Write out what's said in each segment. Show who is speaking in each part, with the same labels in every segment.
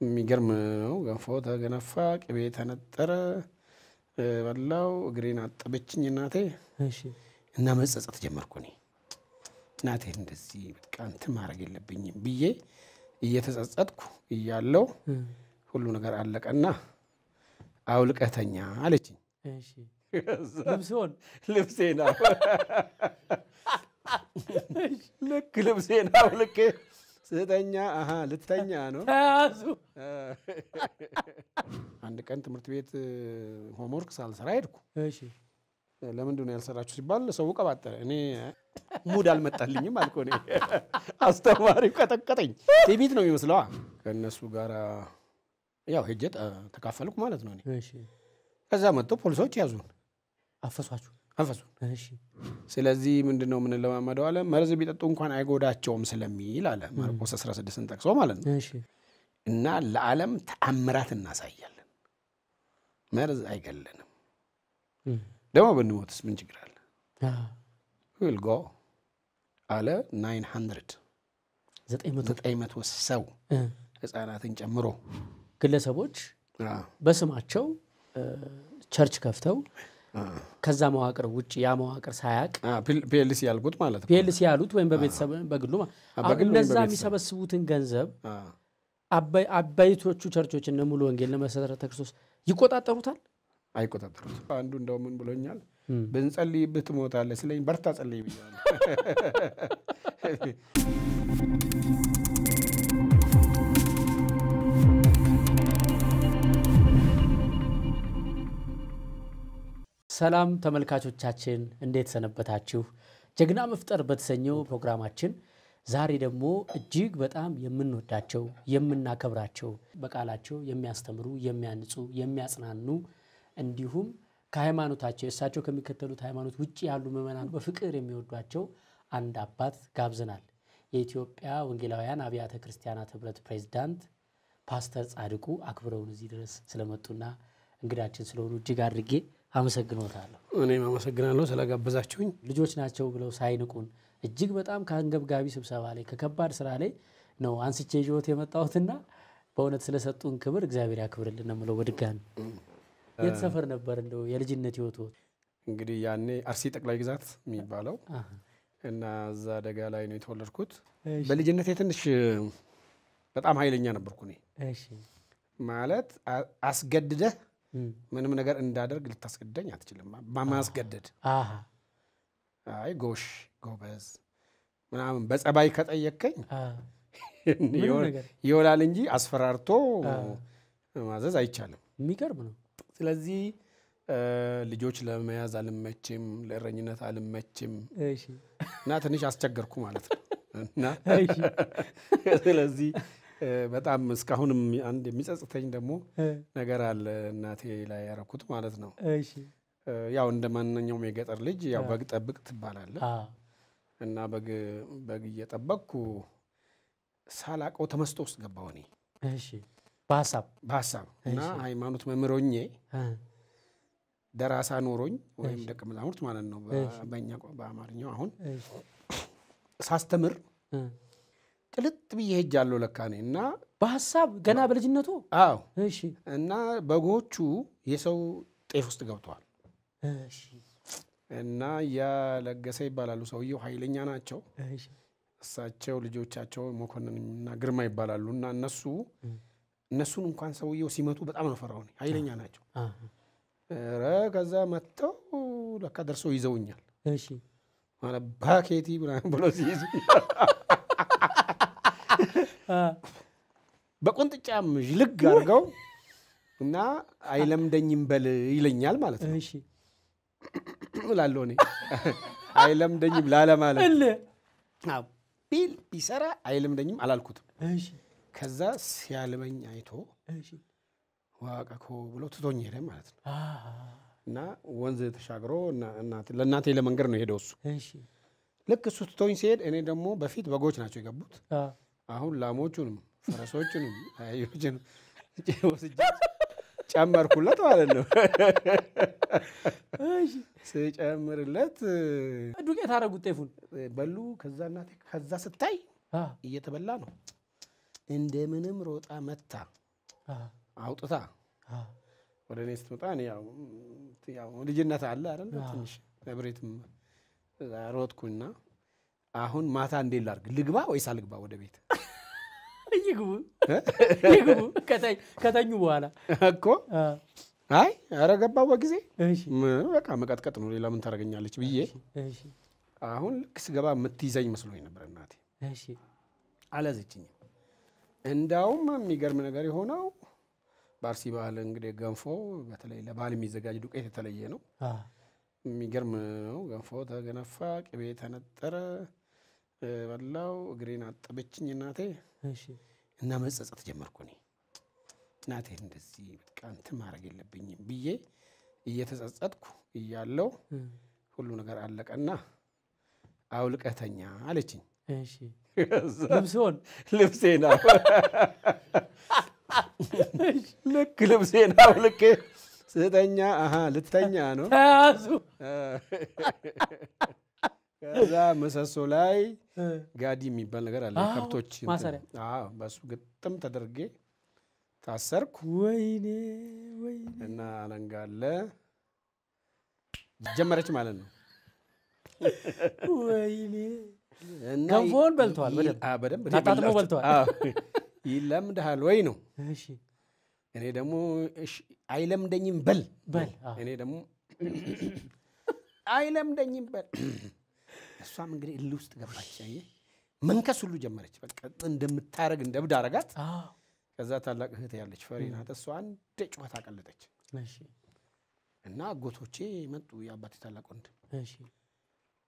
Speaker 1: የሚገርም ነው። ገንፎ ተገነፋ፣ ቅቤ ተነጠረ፣ በላው። እግሬን አጠበችኝ እናቴ እና መጸጸት ጀመርኩ እኔ እናቴ እንደዚህ በቃ እንትን ማድረግ የለብኝም ብዬ እየተጸጸትኩ እያለው ሁሉ ነገር አለቀና አውልቀተኛ አለችኝ። ልብሴን አው- ልክ ልብሴን አውልቄ ስተኛ አሀ ልተኛ ነው።
Speaker 2: ተያዙ።
Speaker 1: አንድ ቀን ትምህርት ቤት homework ሳልሰራ ሄድኩ።
Speaker 2: እሺ
Speaker 1: ለምንድን ነው ያልሰራችሁ ሲባል ሰው ቀባጠረ። እኔ mood አልመጣልኝም አልኩ። እኔ አስተማሪው ቀጠቀጠኝ። ትዕቢት ነው የሚመስለዋ። ከእነሱ ጋር ያው ሄጄ ተካፈልኩ ማለት ነው። እኔ
Speaker 2: እሺ
Speaker 1: ከዛ መጥቶ ፖሊሶች ያዙን፣
Speaker 2: አፈሷችሁ።
Speaker 1: አንፈሱን።
Speaker 2: እሺ
Speaker 1: ስለዚህ ምንድን ነው የምንለማመደው አለ መርዝ ቢጠጡ እንኳን አይጎዳቸውም ስለሚል አለ ማርቆስ 16ን ጠቅሶ ማለት ነው።
Speaker 2: እሺ
Speaker 1: እና ለዓለም ተአምራት እናሳያለን። መርዝ አይገለንም። ደግሞ ብንሞትስ ምን ችግር አለ? will go አለ 900
Speaker 2: ዘጠኝ መቶ
Speaker 1: ዘጠኝ መቶ ሰው ህፃናትን ጨምሮ
Speaker 2: ግለሰቦች በስማቸው church ከፍተው ከዛ መዋቅር ውጭ ያ መዋቅር ሳያቅ
Speaker 1: PLC ያልኩት ማለት ነው።
Speaker 2: PLC ያሉት ወይም በቤተሰብ በግሉ እነዛ የሚሰበስቡትን ገንዘብ አባይቶቹ ቸርቾች እነ ሙሉ ወንጌል እነ መሰረተ ክርስቶስ ይቆጣጠሩታል።
Speaker 1: አይቆጣጠሩት። አንዱ እንደው ምን ብሎኛል፣ ብንጸልይብህ ትሞታለህ ሲለኝ በርታ ጸልይ ብያለሁ።
Speaker 2: ሰላም ተመልካቾቻችን እንዴት ሰነበታችሁ? ጀግና መፍጠር በተሰኘው ፕሮግራማችን ዛሬ ደግሞ እጅግ በጣም የምንወዳቸው የምናከብራቸው በቃላቸው የሚያስተምሩ የሚያንጹ የሚያጽናኑ እንዲሁም ከሃይማኖታቸው የእሳቸው ከሚከተሉት ሃይማኖት ውጭ ያሉ ምዕመናን በፍቅር የሚወዷቸው አንድ አባት ጋብዘናል። የኢትዮጵያ ወንጌላውያን አብያተ ክርስቲያናት ህብረት ፕሬዚዳንት ፓስተር ጻድቁ አክብረውን እዚህ ድረስ ስለመጡና እንግዳችን ስለሆኑ እጅግ አድርጌ አመሰግኖታለሁ።
Speaker 1: እኔም አመሰግናለሁ ስለጋበዛችሁኝ።
Speaker 2: ልጆች ናቸው ብለው ሳይንቁን እጅግ በጣም ከአንገብጋቢ ስብሰባ ላይ ከከባድ ስራ ላይ ነው አንስቼ ይዤዎት የመጣሁትና በእውነት ስለሰጡን ክብር እግዚአብሔር ያክብርልን ነው የምለው። በድጋሚ የት ሰፈር ነበር እንደው የልጅነት ህይወት?
Speaker 1: እንግዲህ ያኔ አርሲ ጠቅላይ ግዛት የሚባለው እና እዛ ደጋ ላይ ነው የተወለድኩት። በልጅነቴ ትንሽ በጣም ኃይለኛ ነበርኩ እኔ ማለት አስገድደህ ምንም ነገር እንዳደርግ ልታስገድደኝ አትችልም። በማስገደድ
Speaker 2: አሃ
Speaker 1: አይ ጎሽ ጎበዝ ምናምን በጸባይ
Speaker 2: ነገር?
Speaker 1: ይሆናል እንጂ አስፈራርቶ ማዘዝ አይቻልም።
Speaker 2: የሚገርም ነው።
Speaker 1: ስለዚህ ልጆች ለመያዝ አልመችም፣ ለእረኝነት አልመችም
Speaker 2: እሺ
Speaker 1: እና ትንሽ አስቸገርኩ ማለት ነው እና ስለዚህ በጣም እስካሁንም አንድ የሚጸጽተኝ ደግሞ ነገር አለ እናቴ ላይ ያረኩት ማለት ነው። ያው እንደ ማንኛውም የገጠር ልጅ ያው በግ ጠብቅ ትባላለህ። እና በግ በግ እየጠበቅኩ ሳላቀው ተመስጦ ውስጥ ገባሁ እኔ።
Speaker 2: እሺ። በሀሳብ።
Speaker 1: በሀሳብ። እና ሃይማኖት መምህሮኜ ደራሳ ኖሮኝ ወይም ደቀ መዛሙርት ማለት ነው። በእኛ በአማርኛው አሁን ሳስተምር
Speaker 2: እ
Speaker 1: ጭልጥ ብዬ ሄጃለሁ ለካ እኔ እና
Speaker 2: በሀሳብ ገና በልጅነቱ?
Speaker 1: አዎ።
Speaker 2: እሺ።
Speaker 1: እና በጎቹ የሰው ጤፍ ውስጥ ገብተዋል።
Speaker 2: እሺ።
Speaker 1: እና ያ ለገሰ ይባላሉ ሰውየው ኃይለኛ ናቸው።
Speaker 2: እሺ።
Speaker 1: እሳቸው ልጆቻቸው መኮንንና ግርማ ይባላሉ እና እነሱ እነሱን እንኳን ሰውየው ሲመቱ በጣም ነው እኔ ኃይለኛ ናቸው። ኧረ ከዛ መጥተው ለካ ደርሰው ይዘውኛል።
Speaker 2: እሺ።
Speaker 1: ባኬቲ ብሎ ሲይዙ በቁንጥጫም ልግ አድርገው እና አይለምደኝም በል ይለኛል ማለት ነው።
Speaker 2: እሺ።
Speaker 1: እላለሁ እኔ። አይለምደኝም ላለ ማለት ቢል ቢሰራ አይለምደኝም አላልኩትም።
Speaker 2: እሺ።
Speaker 1: ከዛ ሲያልበኝ አይቶ
Speaker 2: እሺ።
Speaker 1: ዋቀኮ ብሎ ትቶኝ ሄደ ማለት ነው። እና ወንዝ ተሻግሮ እና- እናቴ- ለእናቴ ለመንገድ ነው ሄደው እሱ። ልክ እሱ ትቶኝ ሲሄድ እኔ ደግሞ በፊት በጎች ናቸው የገቡት። አሁን ላሞቹንም ፈረሶቹንም አህዮቹንም ወስጄ ጨመርኩለት ማለት ነው። ስጨምርለት
Speaker 2: ዱቄት አደረጉት ጤፉን
Speaker 1: በሉ። ከዛ እናቴ ከዛ ስታይ እየተበላ ነው። እንደምንም ሮጣ መታ አውጥታ ወደ እኔ ስትመጣ እኔ ያው ያው ልጅነት አለ አይደል ትንሽ እብሪትም ሮጥኩና አሁን ማታ እንዴት ላድርግ ልግባ ወይስ አልግባ ወደ ቤት
Speaker 2: ይግቡ ይግቡ ከተኙ በኋላ።
Speaker 1: እኮ? አይ ኧረ ገባሁ በጊዜ? በቃ መቀጥቀጥ ነው ሌላ ምን ታደርገኛለች ብዬ?
Speaker 2: እሺ
Speaker 1: አሁን ልክ ስገባ የምትይዘኝ መስሎኝ ነበር እናቴ።
Speaker 2: እሺ።
Speaker 1: አልያዘችኝም። እንዳውም የሚገርም ነገር የሆነው በአርሲ ባህል እንግዲህ ገንፎ በተለይ ለባህል የሚዘጋጅ ዱቄት የተለየ ነው። የሚገርም ነው። ገንፎ ተገነፋ ቅቤ ተነጠረ በላው እግሬን አጠበችኝ እናቴ። እና መጸጸት ጀመርኩ እኔ። እናቴ እንደዚህ በቃ እንትን ማድረግ የለብኝም ብዬ እየተጸጸትኩ እያለው ሁሉ ነገር አለቀና አውልቀተኛ አለችኝ።
Speaker 2: ልብስዎን?
Speaker 1: ልብሴን ልክ ልብሴን አውልቄ ስተኛ አሀ ልተኛ ነው።
Speaker 2: ተያዙ
Speaker 1: ከዛ ምሰሶ ላይ ጋዲ የሚባል ነገር አለ ከብቶች
Speaker 2: ማሰሪያ።
Speaker 1: በሱ ግጥም ተደርጌ ታሰርኩ።
Speaker 2: ወይኔ ወይኔ።
Speaker 1: እና አለንጋ አለ። ጀመረች ማለት ነው።
Speaker 2: ወይኔ።
Speaker 1: ይ-
Speaker 2: በልተዋል በደንብ? ታጣጥሞ
Speaker 1: ይለምድሃል ወይ ነው።
Speaker 2: እሺ።
Speaker 1: እኔ ደግሞ አይለምደኝም በል። እኔ ደግሞ አይለምደኝም በል እሷም እንግዲህ እልህ ውስጥ ገባች። አየህ? መንከስ ሁሉ ጀመረች። በቃ እንደምታረግ እንደ እብድ አረጋት። ከዛ ታላቅ እህት ያለች ፈሪ ናት። እሷ አንድ ጩኸት አቀለጠች።
Speaker 2: እሺ።
Speaker 1: እና አጎቶቼ መጡ። የአባቴ ታላቅ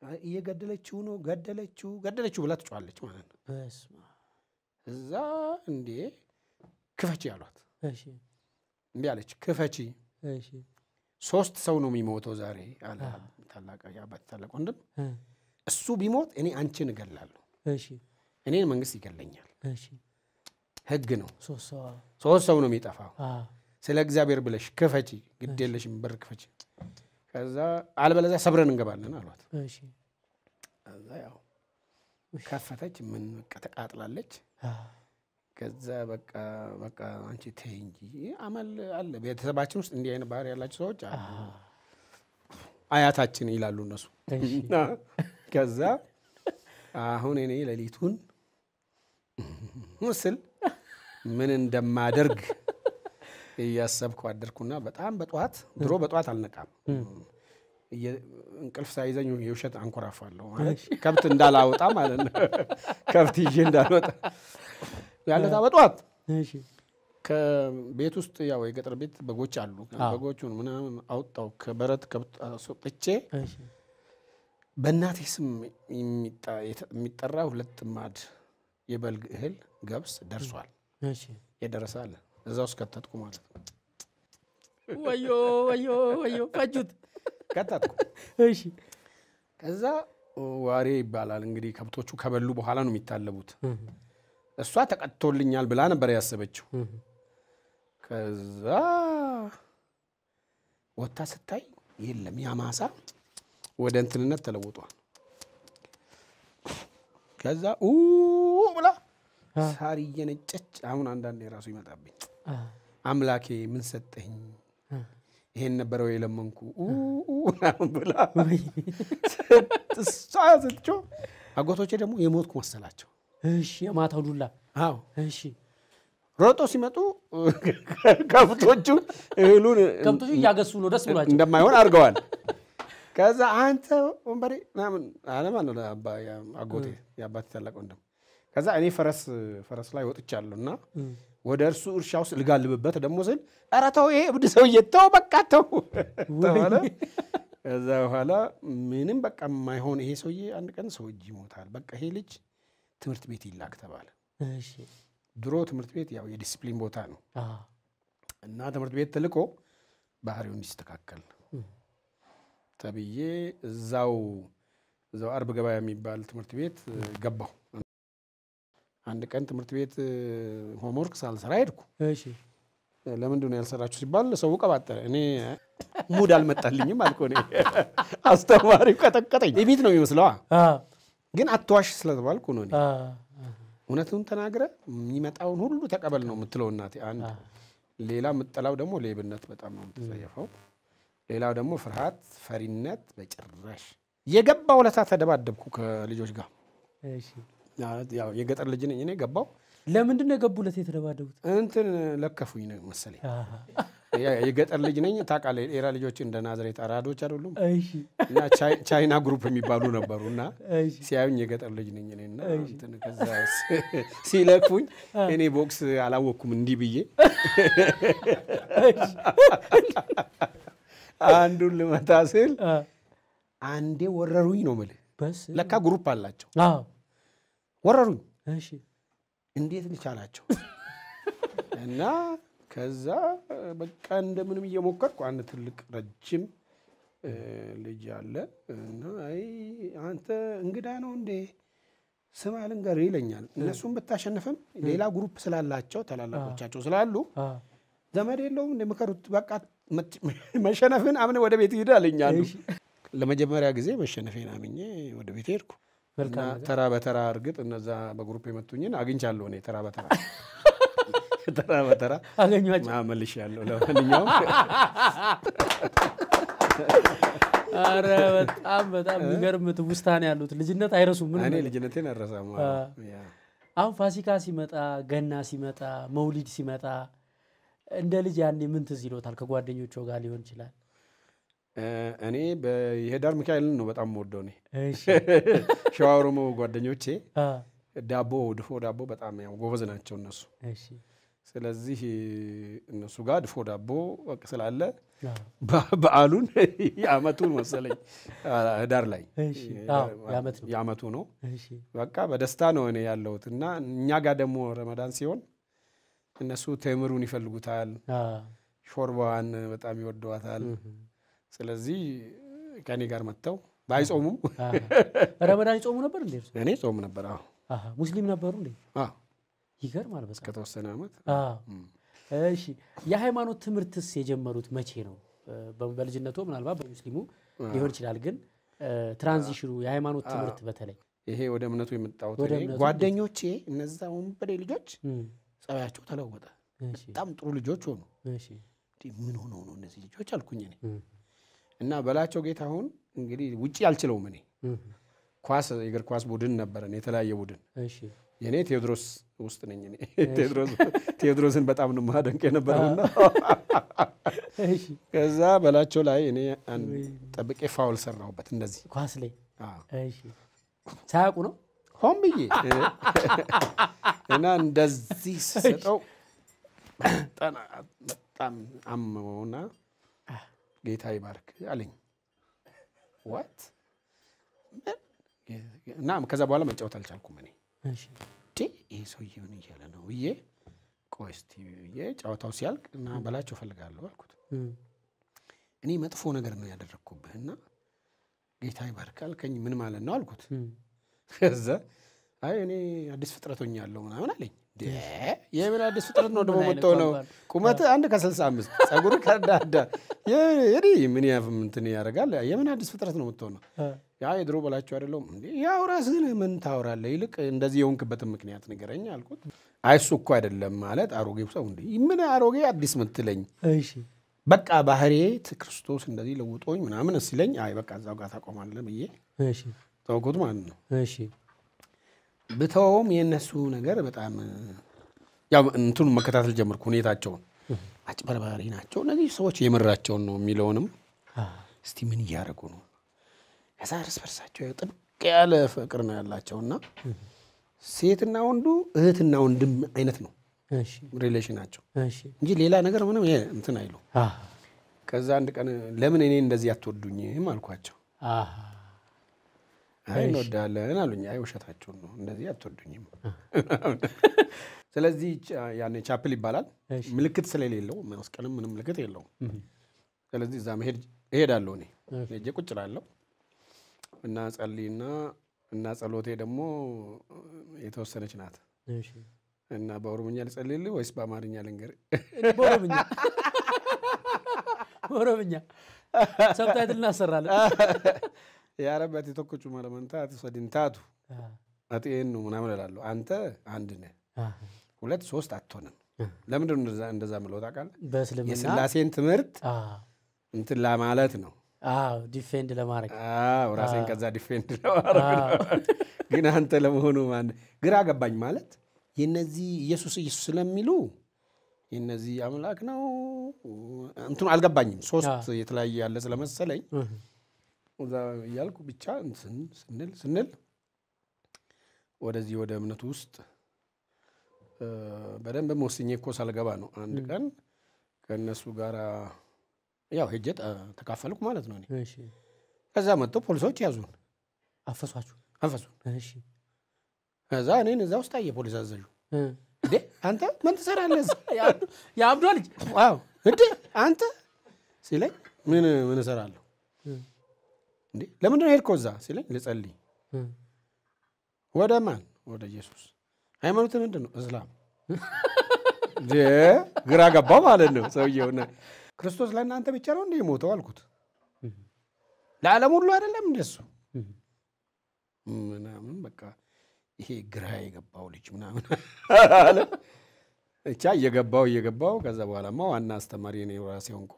Speaker 1: አይ፣ እየገደለችው ነው። ገደለችው ገደለችው ብላ ትጮኻለች ማለት ነው። እዛ እንዴ ክፈቺ አሏት።
Speaker 2: እሺ።
Speaker 1: እምቢ አለች። ክፈቺ።
Speaker 2: እሺ።
Speaker 1: ሶስት ሰው ነው የሚሞተው ዛሬ አለ። ታላቅ የአባቴ ታላቅ ወንድም እሱ ቢሞት እኔ አንቺን እገላለሁ።
Speaker 2: እሺ።
Speaker 1: እኔን መንግስት ይገለኛል።
Speaker 2: እሺ።
Speaker 1: ህግ ነው።
Speaker 2: ሶስት ሰው አዎ።
Speaker 1: ሶስት ሰው ነው የሚጠፋው። ስለ እግዚአብሔር ብለሽ ክፈቺ ግድ የለሽም በር ክፈቺ። ከዛ አልበለዚያ ሰብረን እንገባለን አሏት።
Speaker 2: እሺ።
Speaker 1: ከዛ ያው ከፈተች ምን ተቃጥላለች። ከዛ በቃ በቃ አንቺ ተይ እንጂ አመል አለ። ቤተሰባችን ውስጥ እንዲህ አይነት ባህሪ ያላቸው ሰዎች አያታችን ይላሉ እነሱ ከዛ አሁን እኔ ሌሊቱን ምስል ምን እንደማደርግ እያሰብኩ አደርኩና በጣም በጠዋት ድሮ በጠዋት አልነቃም። እንቅልፍ ሳይዘኝ የውሸት አንኮራፋለሁ ማለት ከብት እንዳላወጣ ማለት ነው። ከብት ይዤ እንዳልወጣ ያለታ በጠዋት ከቤት ውስጥ ያው የገጠር ቤት በጎች አሉ። በጎቹን ምናምን አውጣው ከበረት ከብት አስወጥቼ በእናቴ ስም የሚጠራ ሁለት ማድ የበልግ እህል ገብስ ደርሷል።
Speaker 2: እሺ
Speaker 1: የደረሰ አለ እዛ ውስጥ ከተትኩ ማለት ነው።
Speaker 2: ወዮ ወዮ ወዮ ፈጁት።
Speaker 1: ከተትኩ።
Speaker 2: እሺ
Speaker 1: ከዛ ዋሬ ይባላል እንግዲህ ከብቶቹ ከበሉ በኋላ ነው የሚታለቡት። እሷ ተቀጥቶልኛል ብላ ነበር ያሰበችው። ከዛ ወታ ስታይ የለም ያ ማሳ ወደ እንትንነት ተለውጧል። ከዛ ብላ ሳር እየነጨች አሁን አንዳንዴ የራሱ ይመጣብኝ። አምላኬ ምን ሰጠኝ ይሄን ነበረው የለመንኩ? ብላ እሷ ስትጮህ አጎቶቼ ደግሞ የሞትኩ መሰላቸው።
Speaker 2: እሺ የማታው ዱላ?
Speaker 1: አዎ።
Speaker 2: እሺ።
Speaker 1: ሮጦ ሲመጡ ከብቶቹ እህሉን
Speaker 2: ከብቶቹ እያገሱ ነው ደስ ብሏቸው።
Speaker 1: እንደማይሆን አድርገዋል። ከዛ አንተ ወንበሬ ምናምን ነው ለአባ- ያ- አጎቴ የአባቴ ታላቅ ወንድም። ከዛ እኔ ፈረስ ፈረስ ላይ ወጥቻለሁ እና ወደ እርሱ እርሻ ውስጥ ልጋልብበት ደግሞ ስል ኧረ ተው ይሄ እብድ ሰውዬ ተው በቃ ተው ተባለ። ከዛ በኋላ ምንም በቃ የማይሆን ይሄ ሰውዬ አንድ ቀን ሰው እጅ ይሞታል፣ በቃ ይሄ ልጅ ትምህርት ቤት ይላክ ተባለ። ድሮ ትምህርት ቤት ያው የዲስፕሊን ቦታ ነው እና ትምህርት ቤት ተልኮ ባህሪው እንዲስተካከል ተብዬ እዛው እዛው አርብ ገበያ የሚባል ትምህርት ቤት ገባሁ። አንድ ቀን ትምህርት ቤት homework ሳልሰራ ሄድኩ።
Speaker 2: እሺ
Speaker 1: ለምንድን ነው ያልሰራችሁ ሲባል ሰው ቀባጠረ። እኔ mood አልመጣልኝም አልኩ። እኔ አስተማሪው ቀጠቀጠኝ። ቤት ነው የሚመስለዋ ግን አትዋሽ ስለተባልኩ ነው። እኔ እውነቱን ተናግረህ የሚመጣውን ሁሉ ተቀበል ነው የምትለው እናቴ። አንድ ሌላ የምጠላው ደግሞ ሌብነት በጣም ነው የምትጸየፈው። ሌላው ደግሞ ፍርሃት፣ ፈሪነት በጭራሽ። የገባሁ ለታ ተደባደብኩ ከልጆች ጋር። የገጠር ልጅ ነኝ እኔ ገባው።
Speaker 2: ለምንድን ነው የገቡለት የተደባደቡት?
Speaker 1: እንትን ለከፉኝ ነው መሰለኝ። የገጠር ልጅ ነኝ። ታውቃለህ። ኤራ ልጆች እንደ ናዝሬት አራዶች አይደሉም? እና ቻይ- ቻይና group የሚባሉ ነበሩ እና ሲያዩኝ የገጠር ልጅ ነኝ እኔ እና እንትን ከዛ ሲለክፉኝ እኔ ቦክስ አላወቅኩም እንዲህ ብዬ አንዱን ልመታ ስል አንዴ ወረሩኝ ነው የምልህ።
Speaker 2: በስ
Speaker 1: ለካ group አላቸው።
Speaker 2: አዎ
Speaker 1: ወረሩኝ
Speaker 2: እሺ
Speaker 1: እንዴት ልቻላቸው እና ከዛ በቃ እንደምንም እየሞከርኩ አንድ ትልቅ ረጅም ልጅ አለ እና አይ አንተ እንግዳ ነው እንዴ ስም አልንገርህ ይለኛል። እነሱም ብታሸንፍም ሌላ group ስላላቸው ታላላቆቻቸው ስላሉ ዘመድ የለውም እንደ ምከሩት በቃ መሸነፍን አምነህ ወደ ቤት ሂድ አለኛሉ።
Speaker 2: እሺ።
Speaker 1: ለመጀመሪያ ጊዜ መሸነፌን አምኜ ወደ ቤት ሄድኩ። ተራ በተራ እርግጥ እነዛ በ group የመቱኝን አግኝቻለሁ። እኔ ተራ በተራ ተራ በተራ
Speaker 2: አገኟቸው።
Speaker 1: መልሻለሁ። ለማንኛውም
Speaker 2: አረ በጣም በጣም የሚገርም ትውስታ ነው ያሉት። ልጅነት አይረሱም። ምን
Speaker 1: እኔ ልጅነቴን አልረሳም።
Speaker 2: አ።
Speaker 1: ያ።
Speaker 2: አሁን ፋሲካ ሲመጣ፣ ገና ሲመጣ፣ መውሊድ ሲመጣ እንደ ልጅ ያኔ ምን ትዝ ይሎታል? ከጓደኞቹ ጋር ሊሆን ይችላል።
Speaker 1: እኔ የህዳር ሚካኤልን ነው በጣም የምወደው። እኔ
Speaker 2: እሺ
Speaker 1: ሸዋ ኦሮሞ ጓደኞቼ ዳቦ ድፎ ዳቦ በጣም ያው ጎበዝ ናቸው እነሱ።
Speaker 2: እሺ
Speaker 1: ስለዚህ እነሱ ጋር ድፎ ዳቦ ስላለ በዓሉን የዓመቱን መሰለኝ ህዳር ላይ
Speaker 2: የዓመት ነው።
Speaker 1: በቃ በደስታ ነው እኔ ያለሁት እና እኛ ጋር ደግሞ ረመዳን ሲሆን እነሱ ተምሩን ይፈልጉታል፣ ሾርባዋን በጣም ይወደዋታል። ስለዚህ ከእኔ ጋር መጥተው ባይጾሙም
Speaker 2: ረመዳን ይጾሙ ነበር እንዴ?
Speaker 1: እኔ ጾም ነበር።
Speaker 2: ሙስሊም ነበሩ እንዴ?
Speaker 1: አዎ፣
Speaker 2: ይገርማል በጣም።
Speaker 1: ከተወሰነ ዓመት
Speaker 2: አዎ። እሺ የሃይማኖት ትምህርትስ የጀመሩት መቼ ነው? በልጅነቱ ምናልባት በሙስሊሙ ሊሆን ይችላል። ግን ትራንዚሽኑ የሃይማኖት ትምህርት በተለይ
Speaker 1: ይሄ ወደ እምነቱ የመጣሁት ጓደኞቼ እነዛ ወንበዴ ልጆች ጸባያቸው ተለወጠ። በጣም ጥሩ ልጆች ሆኑ። ምን ሆነው ነው እነዚህ ልጆች አልኩኝ እኔ። እና በላቸው ጌታ አሁን እንግዲህ ውጭ አልችለውም እኔ። ኳስ የእግር ኳስ ቡድን ነበረን የተለያየ ቡድን።
Speaker 2: እሺ።
Speaker 1: የእኔ ቴዎድሮስ ውስጥ ነኝ እኔ። ቴዎድሮስን በጣም ነው ማደንቅ የነበረውና ከዛ በላቸው ላይ እኔ ጠብቄ ፋውል ሰራሁበት እንደዚህ።
Speaker 2: ኳስ ላይ? ሳያውቁ ነው
Speaker 1: ሆን ብዬ እና እንደዚህ ስሰጠው በጣም አመመውና ጌታ ይባርክ አለኝ። ዋት እና ከዛ በኋላ መጫወት አልቻልኩም እኔ ይህ ሰውዬ ምን እያለ ነው ብዬ ቆይ እስቲ ብዬ ጨዋታው ሲያልቅ እና በላቸው እፈልጋለሁ አልኩት። እኔ መጥፎ ነገር ነው ያደረግኩብህ እና ጌታ ይባርክ አልከኝ ምን ማለት ነው አልኩት። ከዛ አይ እኔ አዲስ ፍጥረት ሆኛለሁ ምናምን አለኝ። የምን አዲስ ፍጥረት ነው ደግሞ?
Speaker 2: ቋንቋ ነው?
Speaker 1: ቁመት አንድ ከስልሳ አምስት ጸጉር ከዳዳ ምን እንትን ያደርጋል? የምን አዲስ ፍጥረት ነው የምትሆነው?
Speaker 2: አ፣
Speaker 1: ያ የድሮ በላቸው አይደለሁም? ያው ራስህን ምን ታወራለህ? ይልቅ እንደዚህ የሆንክበትን ምክንያት ንገረኝ አልኩት። አይ እሱ እኮ አይደለም ማለት አሮጌው ሰው እንዴ ምን አሮጌ አዲስ ምትለኝ?
Speaker 2: እሺ
Speaker 1: በቃ ባህሬት ክርስቶስ እንደዚህ ለውጦኝ ምናምን ሲለኝ አይ በቃ እዛው ጋር ታቆማለህ ብዬ ተውኩት ማለት ነው።
Speaker 2: እሺ
Speaker 1: ብተውም የእነሱ ነገር በጣም ያው እንትኑ መከታተል ጀመርኩ ሁኔታቸውን። አጭበርባሪ ናቸው እነዚህ ሰዎች የምራቸውን ነው የሚለውንም እስቲ ምን እያደረጉ ነው? ከዛ እርስ በርሳቸው ጥብቅ ያለ ፍቅር ነው ያላቸውና ሴትና ወንዱ እህትና ወንድም አይነት ነው
Speaker 2: እሺ
Speaker 1: relation አቸው
Speaker 2: እሺ
Speaker 1: እንጂ ሌላ ነገር ምንም እንትን አይሉ። ከዛ አንድ ቀን ለምን እኔ እንደዚህ አትወዱኝም አልኳቸው። እንወዳለን አሉኝ። አይ ውሸታቸውን ነው እንደዚህ አትወዱኝም። ስለዚህ ያኔ chapel ይባላል ምልክት ስለሌለው መስቀልም ምንም ምልክት የለውም። ስለዚህ እዛ መሄድ እሄዳለሁ እኔ ሄጄ ቁጭ እላለሁ እና ጸልይና እና ጸሎቴ ደግሞ የተወሰነች ናት እና በኦሮምኛ ልጸልይልህ ወይስ በአማርኛ ልንገር?
Speaker 2: በኦሮምኛ በኦሮምኛ ሰብታይትል እናሰራለን።
Speaker 1: የአረበት የተኮቹ ማለመንታት ሰድንታቱ
Speaker 2: አ፣
Speaker 1: አጤን ነው ምናምን እላለሁ። አንተ አንድ ነህ፣ ሁለት ሶስት አትሆንም። ለምንድን ነው እንደዛ- ምለው ታውቃለህ? የስላሴን ትምህርት እንትን ለማለት ነው።
Speaker 2: አዎ፣ defend ለማድረግ
Speaker 1: አዎ ራሴን ከዛ defend ለማድረግ ግን አንተ ለመሆኑ ማን ግራ ገባኝ። ማለት የነዚህ ኢየሱስ ኢየሱስ ስለሚሉ የነዚህ አምላክ ነው እንትኑ አልገባኝም። ሶስት የተለያየ ያለ ስለመሰለኝ እዛ እያልኩ ብቻ እንትን ስንል ስንል ወደዚህ ወደ እምነቱ ውስጥ በደንብ ወስኜ እኮ ሳልገባ ነው። አንድ ቀን ከእነሱ ጋር ያው ሄጄ ተካፈልኩ ማለት ነው። እኔ።
Speaker 2: እሺ፣
Speaker 1: ከዛ መጥተው ፖሊሶች ያዙን፣
Speaker 2: አፈሷችሁ።
Speaker 1: አንፈሱን።
Speaker 2: እሺ፣
Speaker 1: ከዛ እኔን እዛ ውስጥ አየ ፖሊስ አዘዡ። እንዴ አንተ ምን ትሰራለህ
Speaker 2: የአብዷ ልጅ?
Speaker 1: እንዴ አንተ? ሲለኝ ምን ምን እሰራለሁ እንዴ? ለምንድን ነው ሄድከው እዛ ሲለኝ ልጸልይ። ወደ ማን? ወደ ኢየሱስ። ሃይማኖት ምንድን ነው እስላም ግራ ገባው ማለት ነው ሰውየውና ክርስቶስ ለእናንተ ብቻ ነው እንዲህ ሞተው አልኩት። ለዓለም ሁሉ አይደለም እንደሱ ምናምን በቃ ይሄ ግራ የገባው ልጅ ምናምን አለ። ብቻ እየገባው እየገባው ከዛ በኋላማ ዋና አስተማሪ እኔ ራሴ ሆንኩ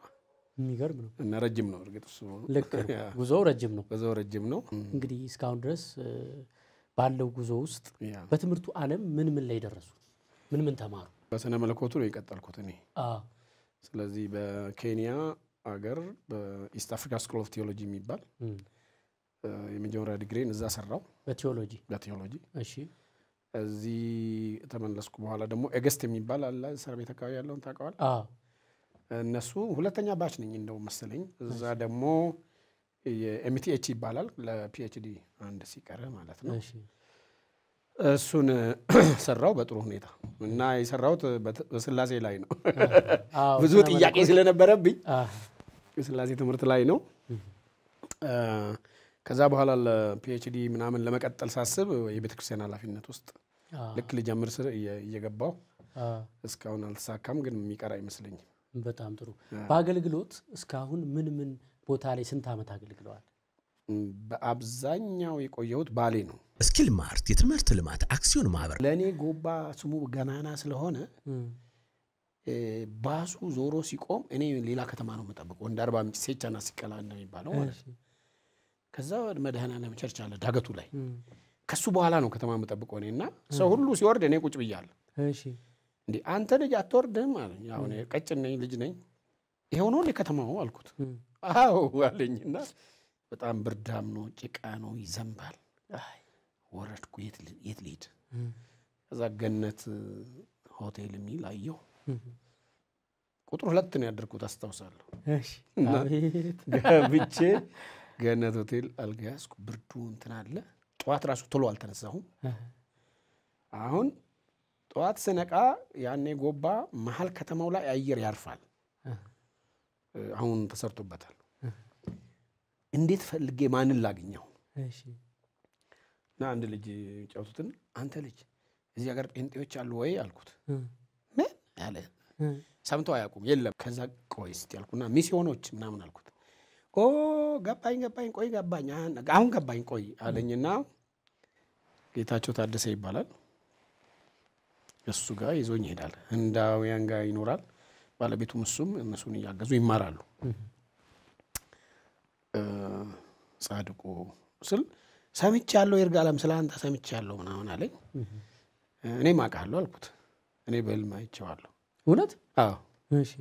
Speaker 2: የሚገርም ነው።
Speaker 1: እና ረጅም ነው እርግጥ እሱ
Speaker 2: ልክ ጉዞው ረጅም ነው።
Speaker 1: በዛው ረጅም ነው።
Speaker 2: እንግዲህ እስካሁን ድረስ ባለው ጉዞ ውስጥ በትምህርቱ ዓለም ምን ምን ላይ ደረሱ? ምን ምን ተማሩ?
Speaker 1: በስነ መለኮቱ ነው የቀጠልኩት እኔ። ስለዚህ በኬንያ አገር በ East Africa School of
Speaker 2: Theology
Speaker 1: የሚባል የመጀመሪያ ዲግሪን እዛ ሰራሁ
Speaker 2: በ
Speaker 1: theology በ theology
Speaker 2: እሺ፣
Speaker 1: እዚህ ተመለስኩ በኋላ ደግሞ EGST የሚባል አለ። እስር ቤት አካባቢ ያለውን ታውቀዋል
Speaker 2: አዎ፣
Speaker 1: እነሱ ሁለተኛ ባች ነኝ እንደው መሰለኝ። እዛ ደግሞ የኤምቲኤች ይባላል ለፒኤችዲ አንድ ሲቀር ማለት ነው። እሱን ሰራው በጥሩ ሁኔታ እና የሰራሁት በስላሴ ላይ ነው። ብዙ ጥያቄ ስለነበረብኝ የስላሴ ትምህርት ላይ ነው። ከዛ በኋላ ለፒኤችዲ ምናምን ለመቀጠል ሳስብ የቤተ ክርስቲያን ኃላፊነት ውስጥ ልክ ልጀምር ስር እየ- እየገባው እስካሁን አልተሳካም ግን የሚቀር አይመስለኝም
Speaker 2: በጣም ጥሩ። በአገልግሎት እስካሁን ምን ምን ቦታ ላይ ስንት ዓመት አገልግለዋል?
Speaker 1: በአብዛኛው የቆየሁት ባሌ ነው
Speaker 3: Skill Mart የትምህርት ልማት አክሲዮን ማህበር
Speaker 1: ለእኔ ጎባ ስሙ ገናና ስለሆነ ባሱ ዞሮ ሲቆም እኔ ሌላ ከተማ ነው የምጠብቀው እንደ አርባ ምንጭ ሴቻና ሲቀላ እንደሚባለው ማለት ነው። ከዛ ወደ መድኃኔዓለም church አለ ዳገቱ ላይ ከሱ በኋላ ነው ከተማ የምጠብቀው እኔ እና ሰው ሁሉ ሲወርድ እኔ ቁጭ ብያለሁ።
Speaker 2: እሺ፣
Speaker 1: እንዴ አንተ ልጅ አትወርድም አለኝ። እኔ ቀጭን ነኝ ልጅ ነኝ። ይኸው ነው ከተማው አልኩት። አዎ አለኝና በጣም ብርዳም ነው፣ ጭቃ ነው፣ ይዘንባል። አይ ወረድኩ። የት ልሂድ? ከዛ ገነት ሆቴል የሚል አየሁ። ቁጥር ሁለት ነው ያደርኩት አስታውሳለሁ። ገብቼ ገነት ሆቴል አልጋ ያዝኩ። ብርዱ እንትን አለ። ጠዋት ራሱ ቶሎ አልተነሳሁም። አሁን ጠዋት ስነቃ ያኔ ጎባ መሀል ከተማው ላይ አየር ያርፋል። አሁን ተሰርቶበታል። እንዴት ፈልጌ ማንን ላግኘው?
Speaker 2: እሺ፣
Speaker 1: እና አንድ ልጅ ጫውቱትን አንተ ልጅ እዚህ ሀገር ጴንጤዎች አሉ ወይ አልኩት። ምን ያለ ሰምተው አያውቁም። የለም። ከዛ ቆይ እስቲ አልኩና ሚስዮኖች ምናምን አልኩት። ኦ ገባኝ ገባኝ፣ ቆይ ገባኝ፣ አሁን ገባኝ፣ ቆይ አለኝና ጌታቸው ታደሰ ይባላል። እሱ ጋር ይዞኝ ይሄዳል። ህንዳውያን ጋር ይኖራል። ባለቤቱም እሱም እነሱን እያገዙ ይማራሉ። ጻድቁ ስል ሰምቻለሁ፣ ይርጋለም ስለ አንተ ሰምቻለሁ ምናምን አለኝ። እኔም አውቃለሁ አልኩት። እኔ በህልም አይቼዋለሁ።
Speaker 2: እውነት?
Speaker 1: አዎ
Speaker 2: እሺ፣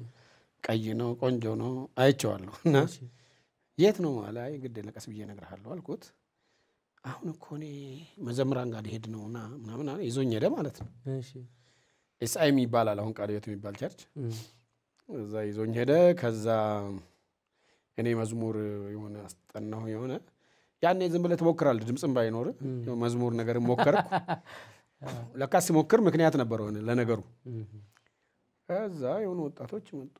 Speaker 1: ቀይ ነው፣ ቆንጆ ነው፣ አይቼዋለሁ። እና የት ነው አይ ግድ ለቀስ ብዬ እነግርሃለሁ አልኩት። አሁን እኮ እኔ መዘምራን ጋር ሊሄድ ነው እና ምናምን ይዞኝ ሄደ ማለት ነው። ኤስአይም ይባላል አሁን ቃለ ሕይወት የሚባል
Speaker 2: church፣
Speaker 1: እዛ ይዞኝ ሄደ። ከዛ እኔ መዝሙር የሆነ አስጠናሁ። የሆነ ያኔ ዝም ብለህ ትሞክራለህ፣ ድምፅም ባይኖር መዝሙር ነገር ሞከርኩ። ለካ ሲሞክር ምክንያት ነበረው ለነገሩ። ከዛ የሆኑ ወጣቶች መጡ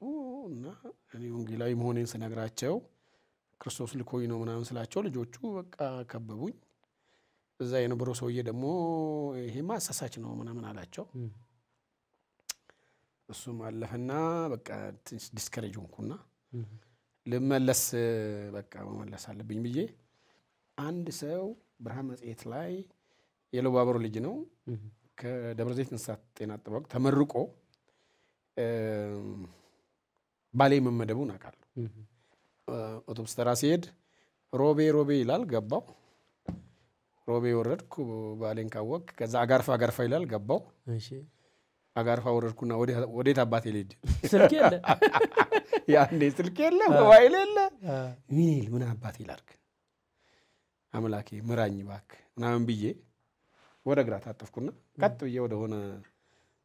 Speaker 1: እና እኔ ወንጌላዊ መሆኔን ስነግራቸው ክርስቶስ ልኮኝ ነው ምናምን ስላቸው ልጆቹ በቃ ከበቡኝ። እዛ የነበረው ሰውዬ ደግሞ ይሄማ አሳሳች ነው ምናምን አላቸው። እሱም አለፈና በቃ ትንሽ discourage ሆንኩና ልመለስ በቃ መመለስ አለብኝ ብዬ አንድ ሰው ብርሃን መጽሔት ላይ የኢሉባቦር ልጅ ነው ከደብረ ዘይት እንስሳት ጤና አጠባበቅ ተመርቆ ባሌ መመደቡን አውቃለሁ። አውቶቡስ ተራ ሲሄድ ሮቤ ሮቤ ይላል ገባው። ሮቤ ወረድኩ ባሌን ካወቅ። ከዛ አጋርፋ አጋርፋ ይላል ገባው።
Speaker 2: እሺ
Speaker 1: አጋርፋ ወረድኩና ወዴት- አባቴ ልሂድ?
Speaker 2: ስልክ የለ
Speaker 1: ያንዴ ስልክ የለ ሞባይል የለ ምን ይል ምን አባቴ ላድርግ አምላኬ ምራኝ እባክህ ምናምን ብዬ ወደ ግራ ታጠፍኩና ቀጥ ብዬ ወደ ሆነ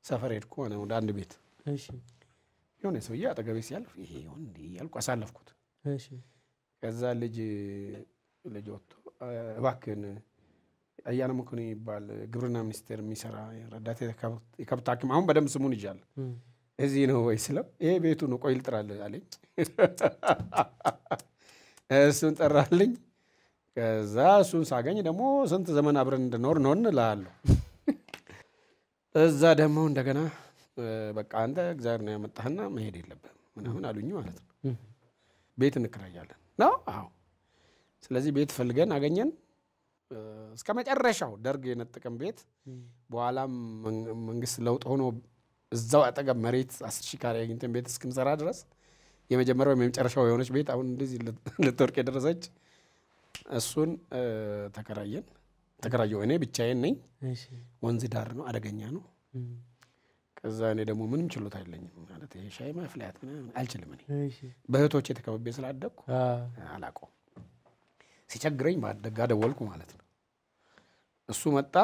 Speaker 1: ሰፈር ሄድኩ። ሆነ ወደ አንድ ቤት
Speaker 2: እሺ
Speaker 1: የሆነ ሰውዬ አጠገቤ ሲያልፍ ይሄ እንዲህ እያልኩ አሳለፍኩት።
Speaker 2: እሺ
Speaker 1: ከዛ ልጅ ልጅ ወጥቶ እባክህን አያነ መኮንን የሚባል ግብርና ሚኒስቴር የሚሰራ ረዳት የከብት ሐኪም አሁን በደንብ ስሙን ይዣለሁ እዚህ ነው ወይ ስለው ይሄ ቤቱ ነው ቆይ ልጥራልህ አለኝ። እሱን ጠራልኝ። ከዛ እሱን ሳገኝ ደግሞ ስንት ዘመን አብረን እንድኖር ነው እንላለሁ። እዛ ደግሞ እንደገና በቃ አንተ እግዚአብሔር ነው ያመጣህና መሄድ የለብህም ምናምን አሉኝ ማለት ነው። ቤት እንከራያለን ነው? አዎ። ስለዚህ ቤት ፈልገን አገኘን። እስከ መጨረሻው ደርግ የነጠቀን ቤት በኋላም መን- መንግስት ለውጥ ሆኖ እዛው አጠገብ መሬት አስር ሺህ ካሬ አግኝተን ቤት እስክንሰራ ድረስ የመጀመሪያው የመጨረሻው የሆነች ቤት አሁን እንደዚህ ልት- ልትወርቅ የደረሰች እሱን ተከራየን። ተከራየው እኔ ብቻዬን ነኝ። ወንዝ ዳር ነው፣ አደገኛ ነው። ከዛ እኔ ደግሞ ምንም ችሎታ የለኝም ማለት ይሄ ሻይ ማፍላት አልችልም። እኔ በእህቶቼ ተከብቤ ስላደግኩ አላውቀውም። ሲቸግረኝ ባደጋ ደወልኩ ማለት ነው። እሱ መጣ።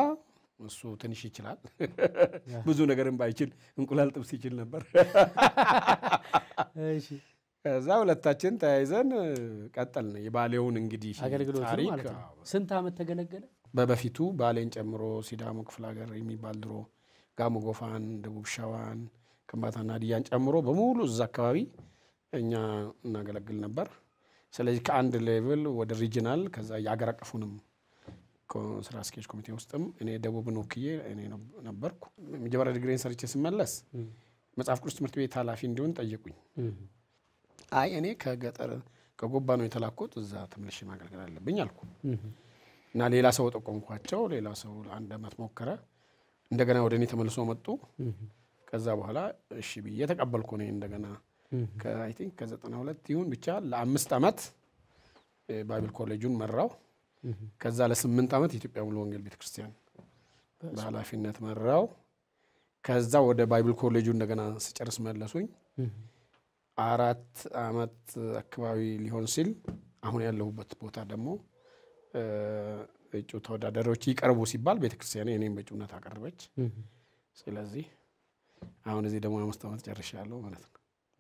Speaker 1: እሱ ትንሽ ይችላል፣ ብዙ ነገርም ባይችል እንቁላል ጥብስ ይችል ነበር። ከዛ ሁለታችን ተያይዘን ቀጠልን። የባሌውን እንግዲህ ታሪክ
Speaker 2: ስንት ዓመት ተገለገለ?
Speaker 1: በበፊቱ ባሌን ጨምሮ ሲዳሞ ክፍለ ሀገር የሚባል ድሮ ጋሞ ጎፋን፣ ደቡብ ሸዋን፣ ከምባታና ሀዲያን ጨምሮ በሙሉ እዛ አካባቢ እኛ እናገለግል ነበር። ስለዚህ ከአንድ level ወደ regional ከዛ የአገር አቀፉንም ስራ አስኪያጅ ኮሚቴ ውስጥም እኔ ደቡብን ወክዬ እኔ ነበርኩ። መጀመሪያ ዲግሪን ሰርቼ ስመለስ መጽሐፍ ቅዱስ ትምህርት ቤት ኃላፊ እንዲሆን ጠየቁኝ። አይ እኔ ከገጠር ከጎባ ነው የተላኩት እዛ ተመልሼ ማገልገል አለብኝ አልኩ። እና ሌላ ሰው ጠቆምኳቸው። ሌላ ሰው ለአንድ ዓመት ሞከረ። እንደገና ወደ እኔ ተመልሶ መጡ። ከዛ በኋላ እሺ ብዬ ተቀበልኩ። እኔ እንደገና
Speaker 2: ከ
Speaker 1: I think ከዘጠና ሁለት ይሁን ብቻ ለአምስት ዓመት Bible college ኡን
Speaker 2: መራሁ።
Speaker 1: ከዛ ለስምንት ዓመት የኢትዮጵያ ሙሉ ወንጌል ቤተክርስቲያን በኃላፊነት መራሁ። ከዛ ወደ Bible college ኡ እንደገና ስጨርስ መለሱኝ። አራት ዓመት አካባቢ ሊሆን ሲል አሁን ያለሁበት ቦታ ደግሞ እጩ ተወዳዳሪዎች ይቀርቡ ሲባል ቤተክርስቲያን እኔም በእጩነት አቀረበች።
Speaker 2: እም።
Speaker 1: ስለዚህ አሁን እዚህ ደግሞ አምስት ዓመት ጨርሻለሁ ማለት ነው።